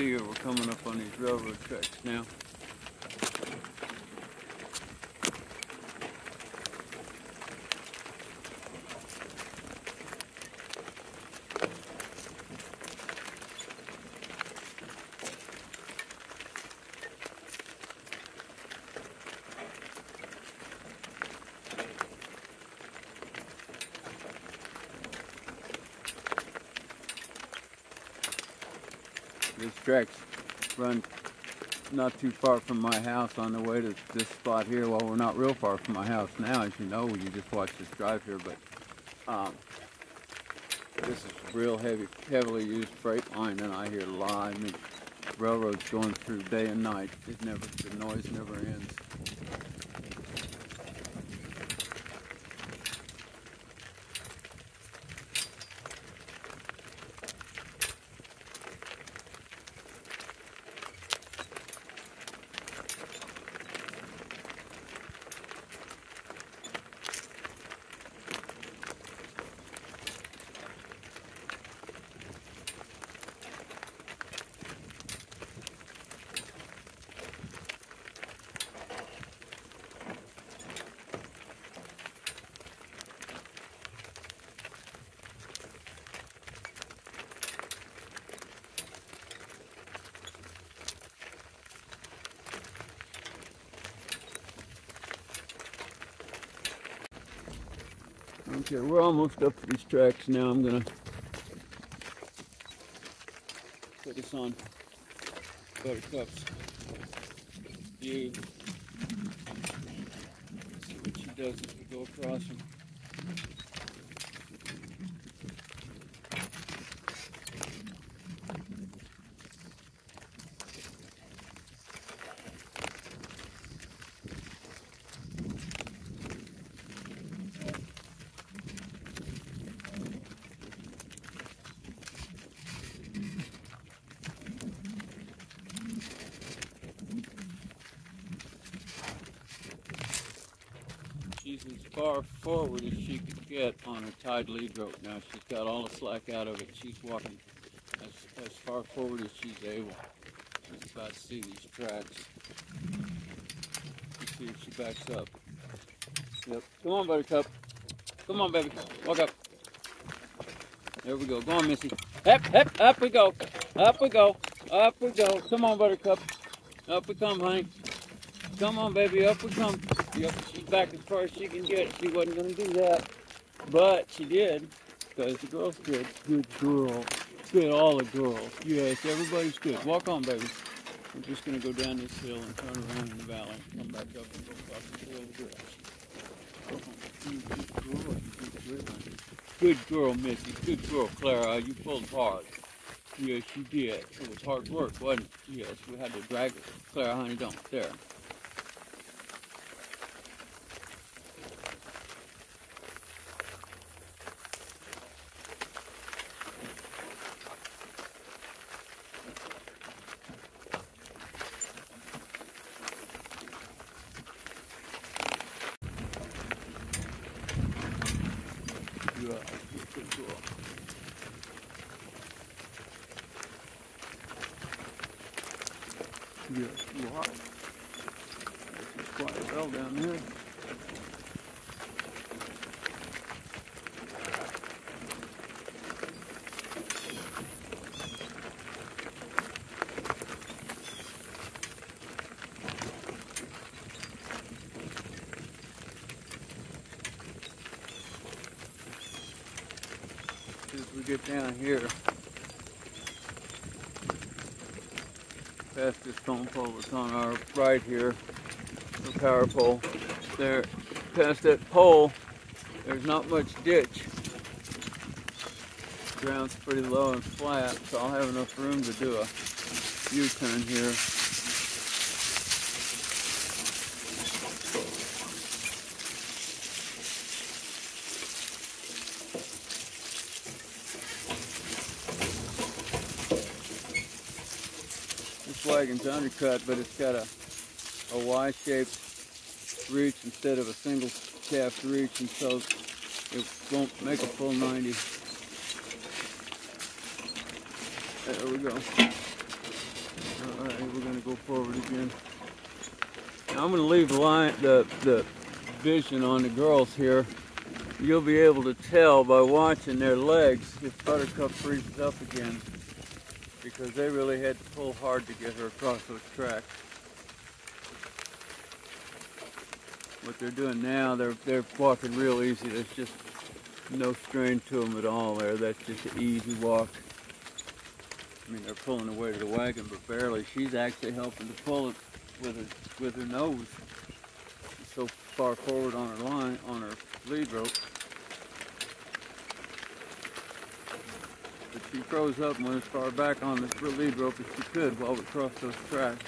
See her, we're coming up on these railroad tracks now. These tracks run not too far from my house on the way to this spot here. Well, we're not real far from my house now, as you know. You just watch this drive here, but um, this is real heavy, heavily used freight line, and I hear a lot. I mean, railroads going through day and night. It never, the noise never ends. Okay, we're almost up to these tracks now. I'm gonna put this on Buttercup's view. See what she does as we go across them. She's as far forward as she could get lead rope. Now she's got all the slack out of it. She's walking as, as far forward as she's able. She's about to see these tracks. See if she backs up. Yep. Come on, Buttercup. Come on, baby. Walk up. There we go. Go on, Missy. Up, up, up we go. Up we go. Up we go. Come on, Buttercup. Up we come, honey. Come on, baby. Up we come. Yep, she's back as far as she can get. She wasn't going to do that. But she did, because the girl's good. Good girl. Good, all the girls. Yes, everybody's good. Walk on, baby. We're just going to go down this hill and turn around in the valley. Come back up and go across the hill. Good. Good girl. Good girl. Good girl, Missy. Good girl, Clara. You pulled hard. Yes, you did. It was hard work, wasn't it? Yes, we had to drag it. Clara, honey, don't. There. Yeah, good girl. Yes, you are. There's quite a bell down there. As we get down here, past this phone pole that's on our right here, the power pole, there, past that pole, there's not much ditch. Ground's pretty low and flat, so I'll have enough room to do a U-turn here. Wagon's undercut, but it's got a, a Y-shaped reach instead of a single shaft reach, and so it won't make a full 90. There we go. Alright, we're gonna go forward again. Now I'm gonna leave the line, the, the vision on the girls here. You'll be able to tell by watching their legs if Buttercup freezes up again because they really had to pull hard to get her across those tracks. What they're doing now, they're they're walking real easy. There's just no strain to them at all there. That's just an easy walk. I mean, they're pulling the weight of the wagon, but barely. She's actually helping to pull it with her with her nose. She's so far forward on her line, on her lead rope. But she froze up and went as far back on the lead rope as she could while we crossed those tracks.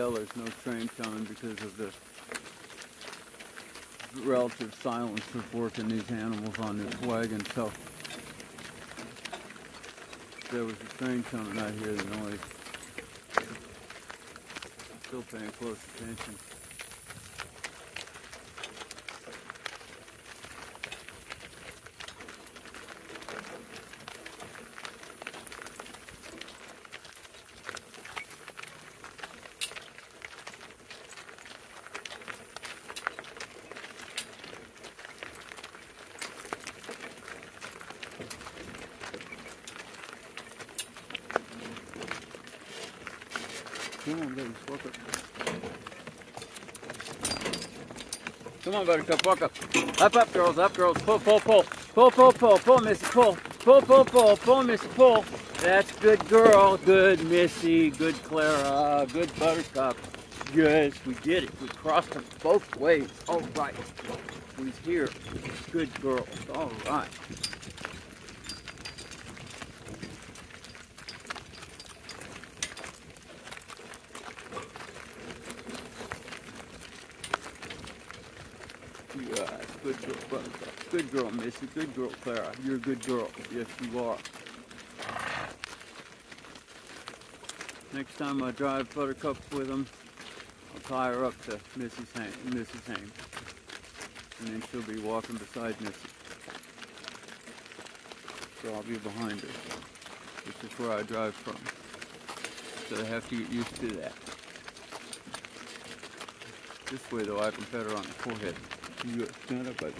Tell there's no train coming because of the relative silence of working these animals on this wagon. So there was a train coming, I'd hear the noise. Still paying close attention. Come on, baby, walk up. Come on, Buttercup, walk up. Up, up, girls, up, girls. Pull, pull, pull. Pull, pull, pull, pull, Missy, pull. Pull, pull, pull, pull, Missy, pull. That's good girl, good Missy, good Clara, good Buttercup. Yes, we did it. We crossed them both ways. All right. We's here. Good girl. All right. Yes, good girl, Buttercup. Girl, Missy. Good girl, Clara. You're a good girl. Yes, you are. Next time I drive Buttercup with him, I'll tie her up to Missy's hames, Missy's hames. And then she'll be walking beside Missy. So I'll be behind her. This is where I drive from. So I have to get used to that. This way though, I can pet her on the forehead. You stand up, baby.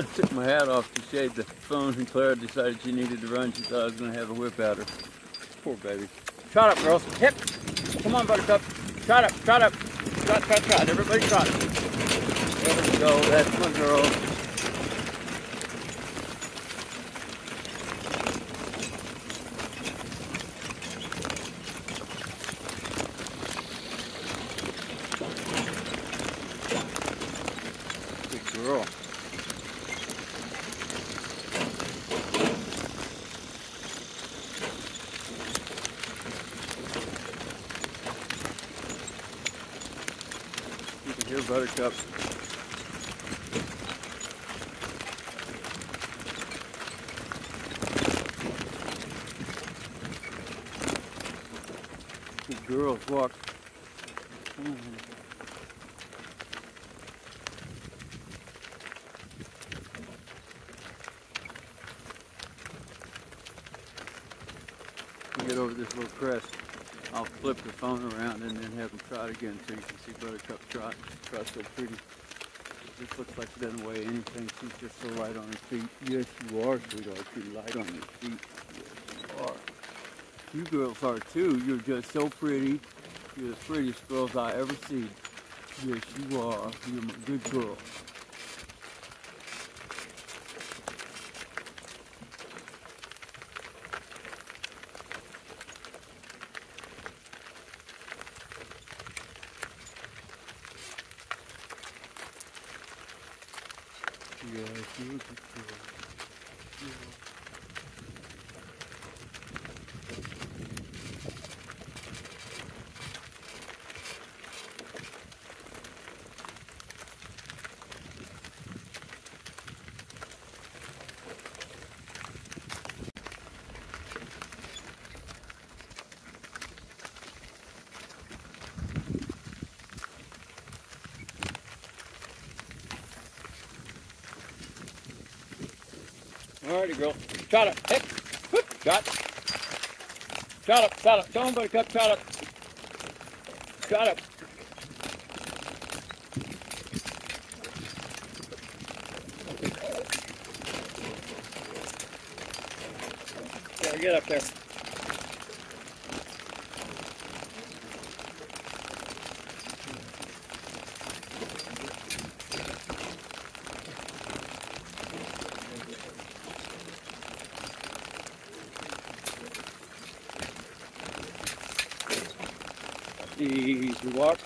I took my hat off to shade the phone and Clara decided she needed to run. She thought I was going to have a whip at her. Poor baby. Trot up, girls. Hip. Come on, Buttercup. Trot up, trot up. Trot, trot, trot. Everybody trot. There we go. That's my girl. Good girl. You can hear Buttercup. Good girls, walk. Come on, honey. You get over this little crest, I'll flip the phone around and then have them trot again so you can see Buttercup trot. She trots so pretty. This looks like she doesn't weigh anything. She's just so light on her feet. Yes, you are, sweetheart. You're light on your feet. Yes, you are. You girls are too. You're just so pretty. You're the prettiest girls I ever see. Yes, you are. You're my good girl. Alrighty, girl. Shot up. Hey. Whoop. Shot. Shot up. Shot up. Come on, buttercup. Shot up. Shot up. Get up there. Easy walk.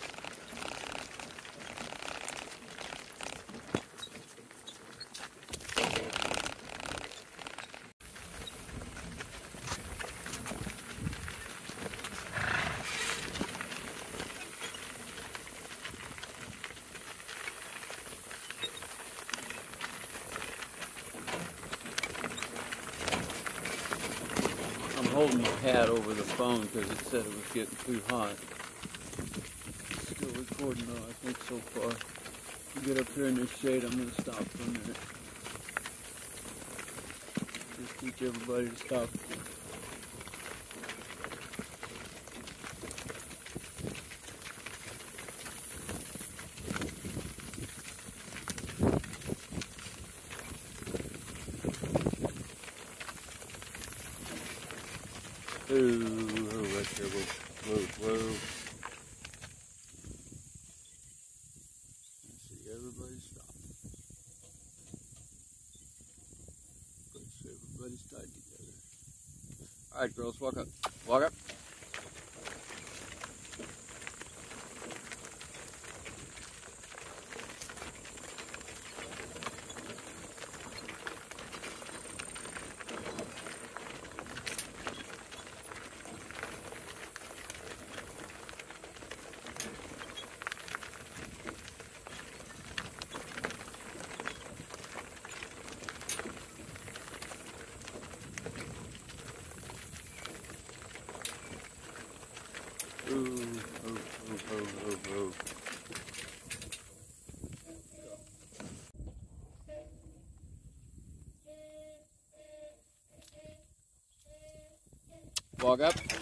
I'm hat over the phone because it said it was getting too hot. Still recording though, I think so far. You get up here in this shade, I'm gonna stop for a minute. Just teach everybody to stop. Ooh, oh, right there, whoa, whoa, whoa. Let's see, everybody stop. Make sure everybody's tied together. Alright, girls, walk up. Walk up. Walk up.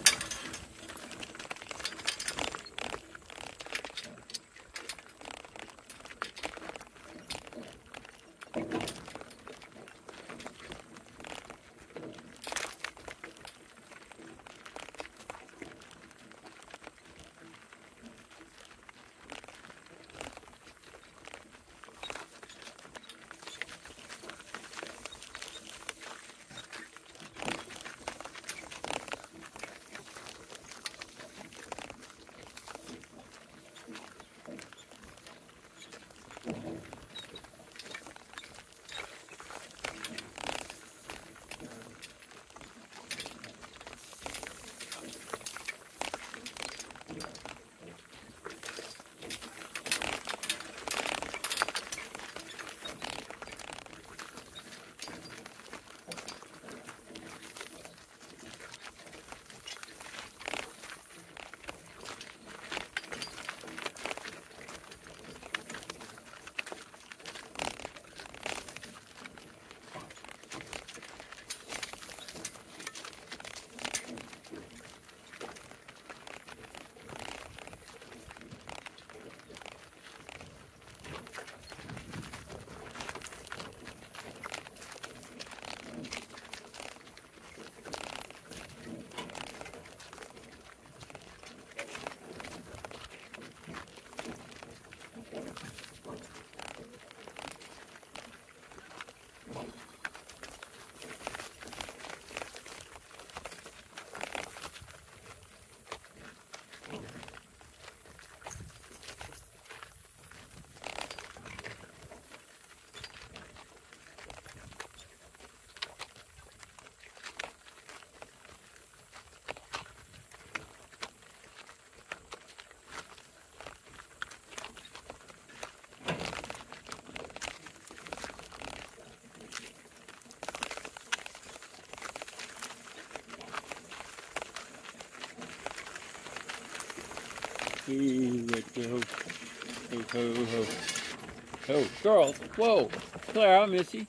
Oh, girls. Whoa. Clara, Missy.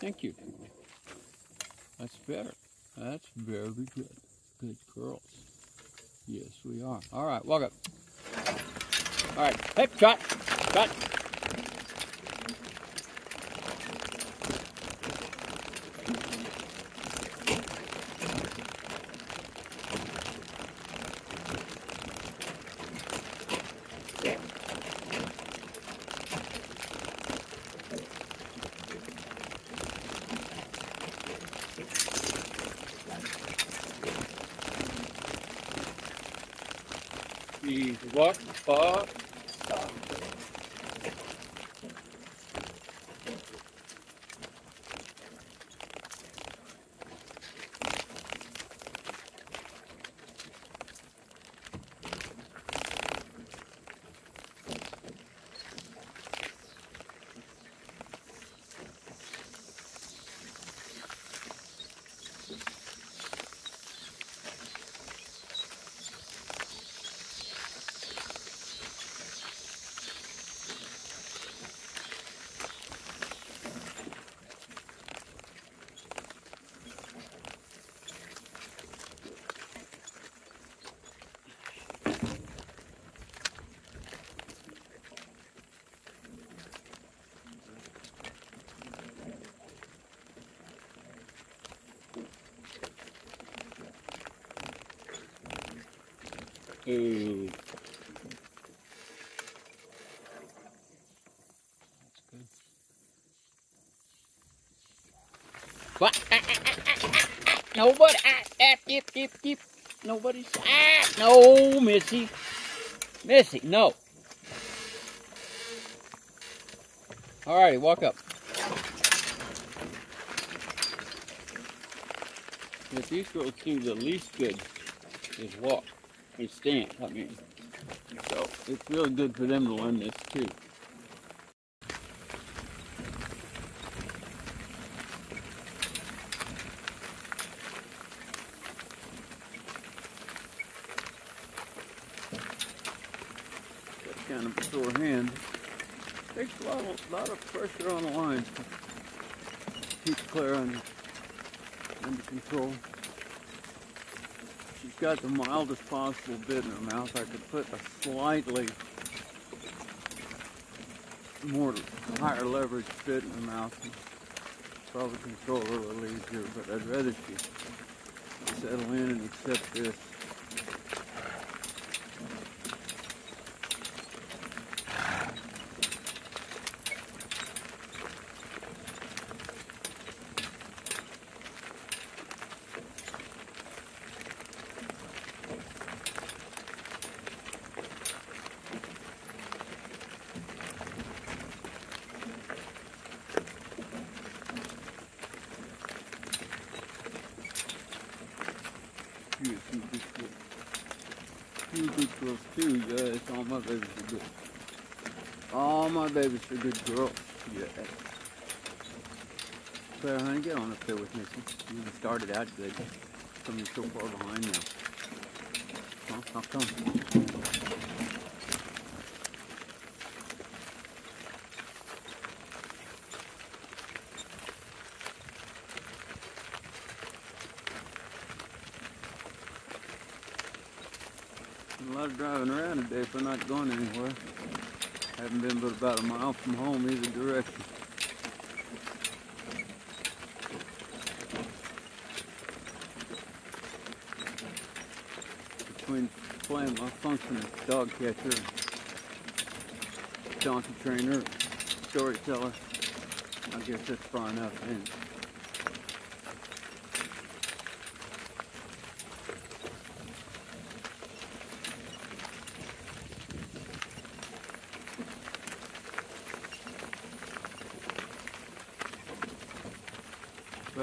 Thank you. That's better. That's very good. Good girls. Yes, we are. All right, walk up. All right, hip shot. Shot. Easy walk, walk. Ooh. What? Ah, ah, ah, ah, ah, ah. Nobody. Ah, ah, dip. Nobody's. Ah, no, Missy. Missy, no. All righty, walk up. If these girls do the least good is walk and stand, I mean. So it's really good for them to learn this too. Got kind of a sore hand. Takes a lot of, lot of pressure on the lines to keep Claire under, under control. Got the mildest possible bit in her mouth. I could put a slightly more higher leverage bit in her mouth probably control her a little easier, but I'd rather she settle in and accept this. You got two good girls. Two good girls too, yes. All my babies are good. All my babies are good girls. Yeah. Claire, honey, get on up there with Missy. You started out good. You're so far behind now. Come, come, come. A lot of driving around today for not going anywhere. Haven't been but about a mile from home either direction. Between playing my function as dog catcher, donkey trainer, storyteller, I guess that's far enough. And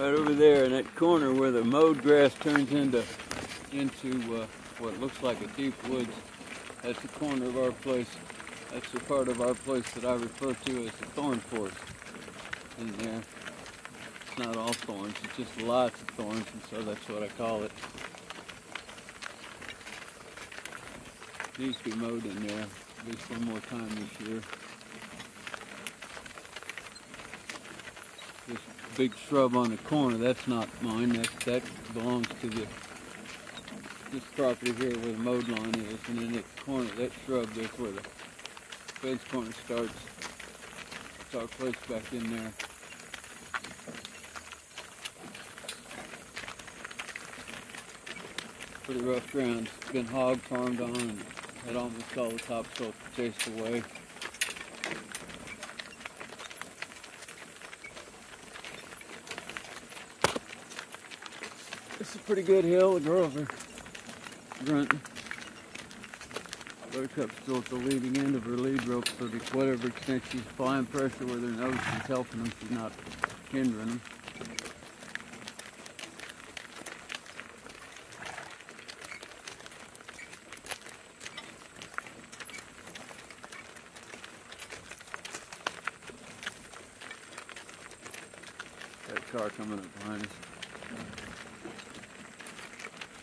right over there in that corner where the mowed grass turns into into uh, what looks like a deep woods. That's the corner of our place. That's the part of our place that I refer to as the thorn forest. In there, it's not all thorns. It's just lots of thorns, and so that's what I call it. Needs to be mowed in there at least one more time this year. This big shrub on the corner, that's not mine. That that belongs to the this property here where the mowed line is, and then that corner, that shrub, that's where the fence corner starts. It's our place back in there. Pretty rough ground. It's been hog farmed on and had almost all the topsoil chased away. Pretty good hill. The girls are grunting. Buttercup's still at the leading end of her lead rope, so to whatever extent she's applying pressure with her nose, she's helping them. She's not hindering them. That car coming up behind us.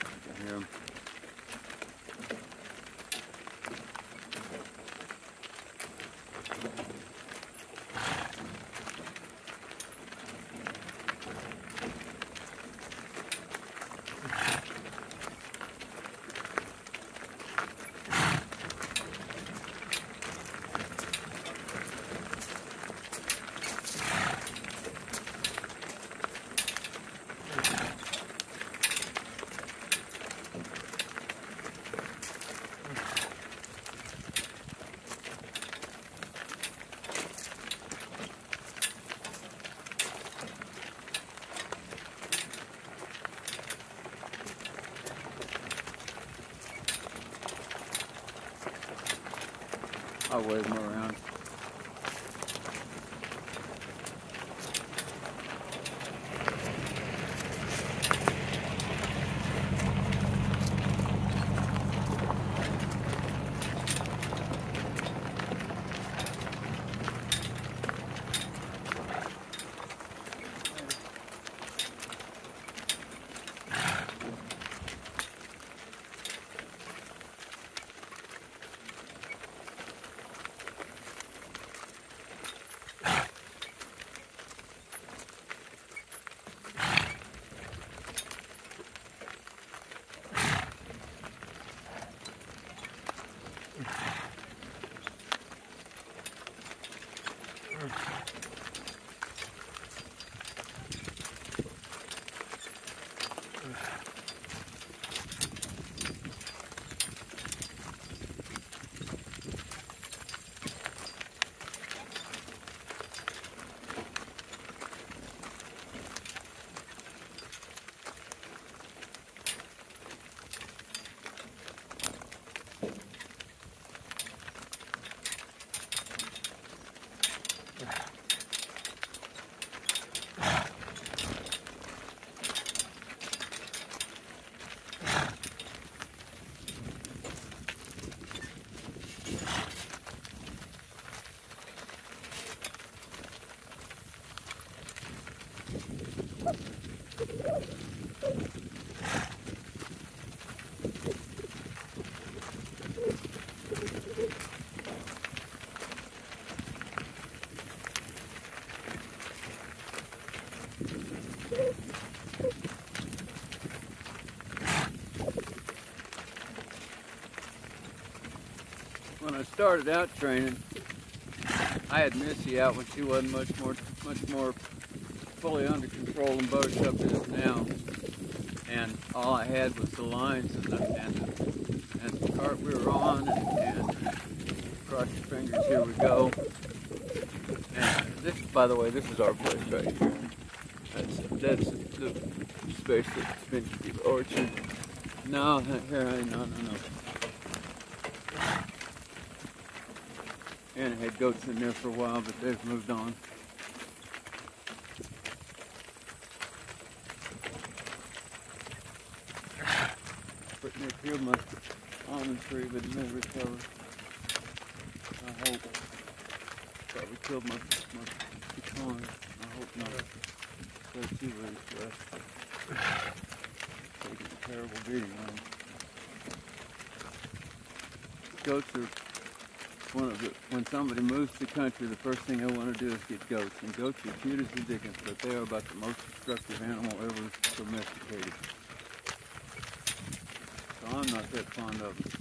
I can hear him. I'll wave him around. When I started out training, I had Missy out when she wasn't much more much more fully under control than Buttercup is now. And all I had was the lines and the, and the, and the cart we were on and, and cross your fingers, here we go. And this, by the way, this is our place right here. That's, that's the space that's been Orchard. No, here, I, no, no, no. And had goats in there for a while, but they've moved on. Putting it here my almond tree, but it may recover. I hope. Probably killed my, my pecan. I hope not. So late for us. Taking a terrible beating on goats are one of the, when somebody moves to the country, the first thing they want to do is get goats. And goats are cute as the dickens, but they are about the most destructive animal ever domesticated. So I'm not that fond of them.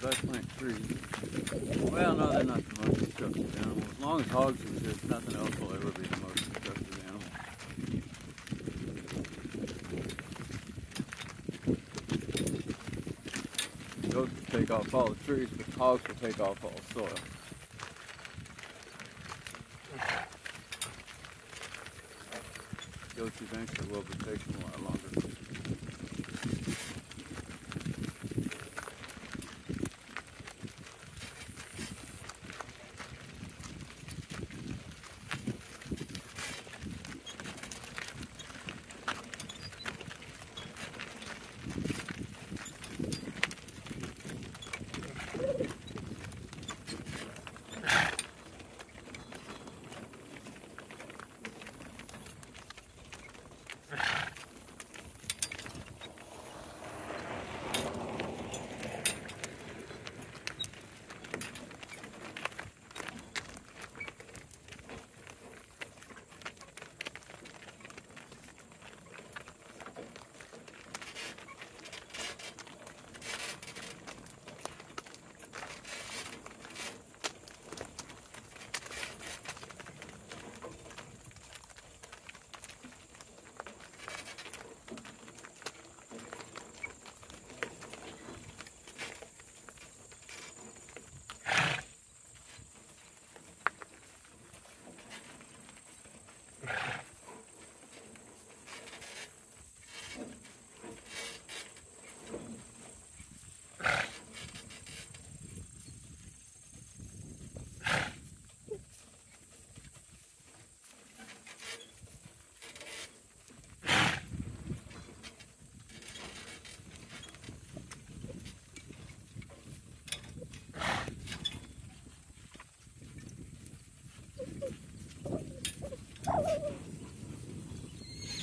But I plant trees. Well, no, they're not the most destructive animal. As long as hogs exist, nothing else will ever be the most destructive animal. Goats will take off all the trees, but hogs will take off all the soil. Goats eventually will, takes them a lot longer.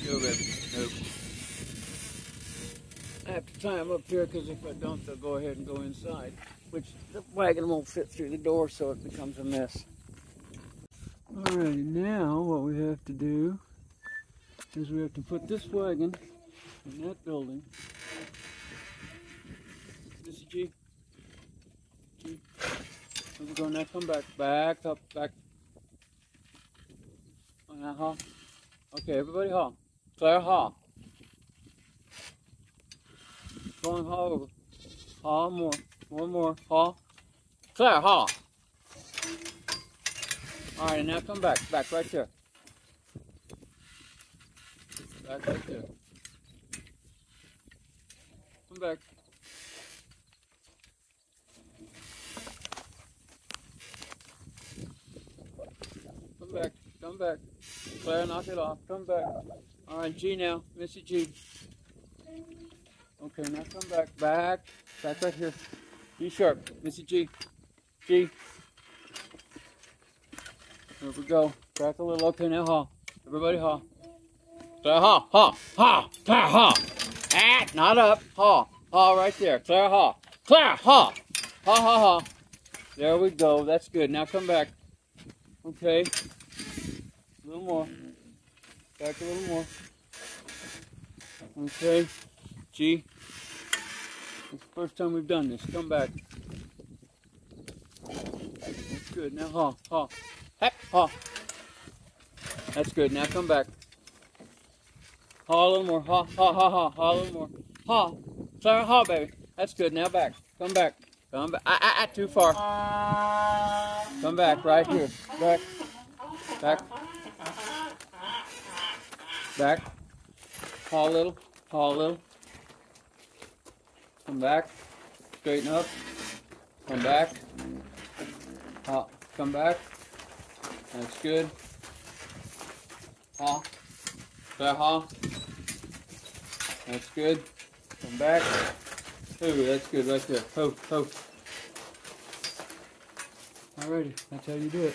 Go, baby. Nope. Them up here because if I don't, they'll go ahead and go inside, which the wagon won't fit through the door, so it becomes a mess. Alrighty, now what we have to do is we have to put this wagon in that building. This is G. G. Here we go now. Come back. Back up. Back. Oh, now, haw. Okay, everybody haw. Claire haw. Going haw over. Haw more. One more. Haw. Claire haw. All right, and now come back. Back right there. Back right there. Come back. Come back. Come back. Claire, knock it off. Come back. All right, G now. Missy G. Okay, now come back. Back. Back right here. G sharp. Missy G. G. There we go. Back a little. Okay, now haw. Everybody haw. Claire, haw. Haw. Haw. Haw. Ah, not up. Haw. Haw right there. Claire, haw. Claire, haw. Haw, haw, haw. There we go. That's good. Now come back. Okay. A little more. Back a little more. Okay. G. It's the first time we've done this. Come back. That's good. Now haw, haw. Heck, haw. That's good. Now come back. Haw a little more. Haw, haw, haw, haw. Haw a little more. Haw. Clara, haw, baby. That's good. Now back. Come back. Come back. Ah, ah, ah, too far. Come back. Right here. Back. Back. Back. Haw a little. Haw a little. Come back. Straighten up. Come back. Haw. Come back. That's good. Haw. There, haw. That's good. Come back. Ooh, that's good right there. Ho, ho. Alrighty, that's how you do it.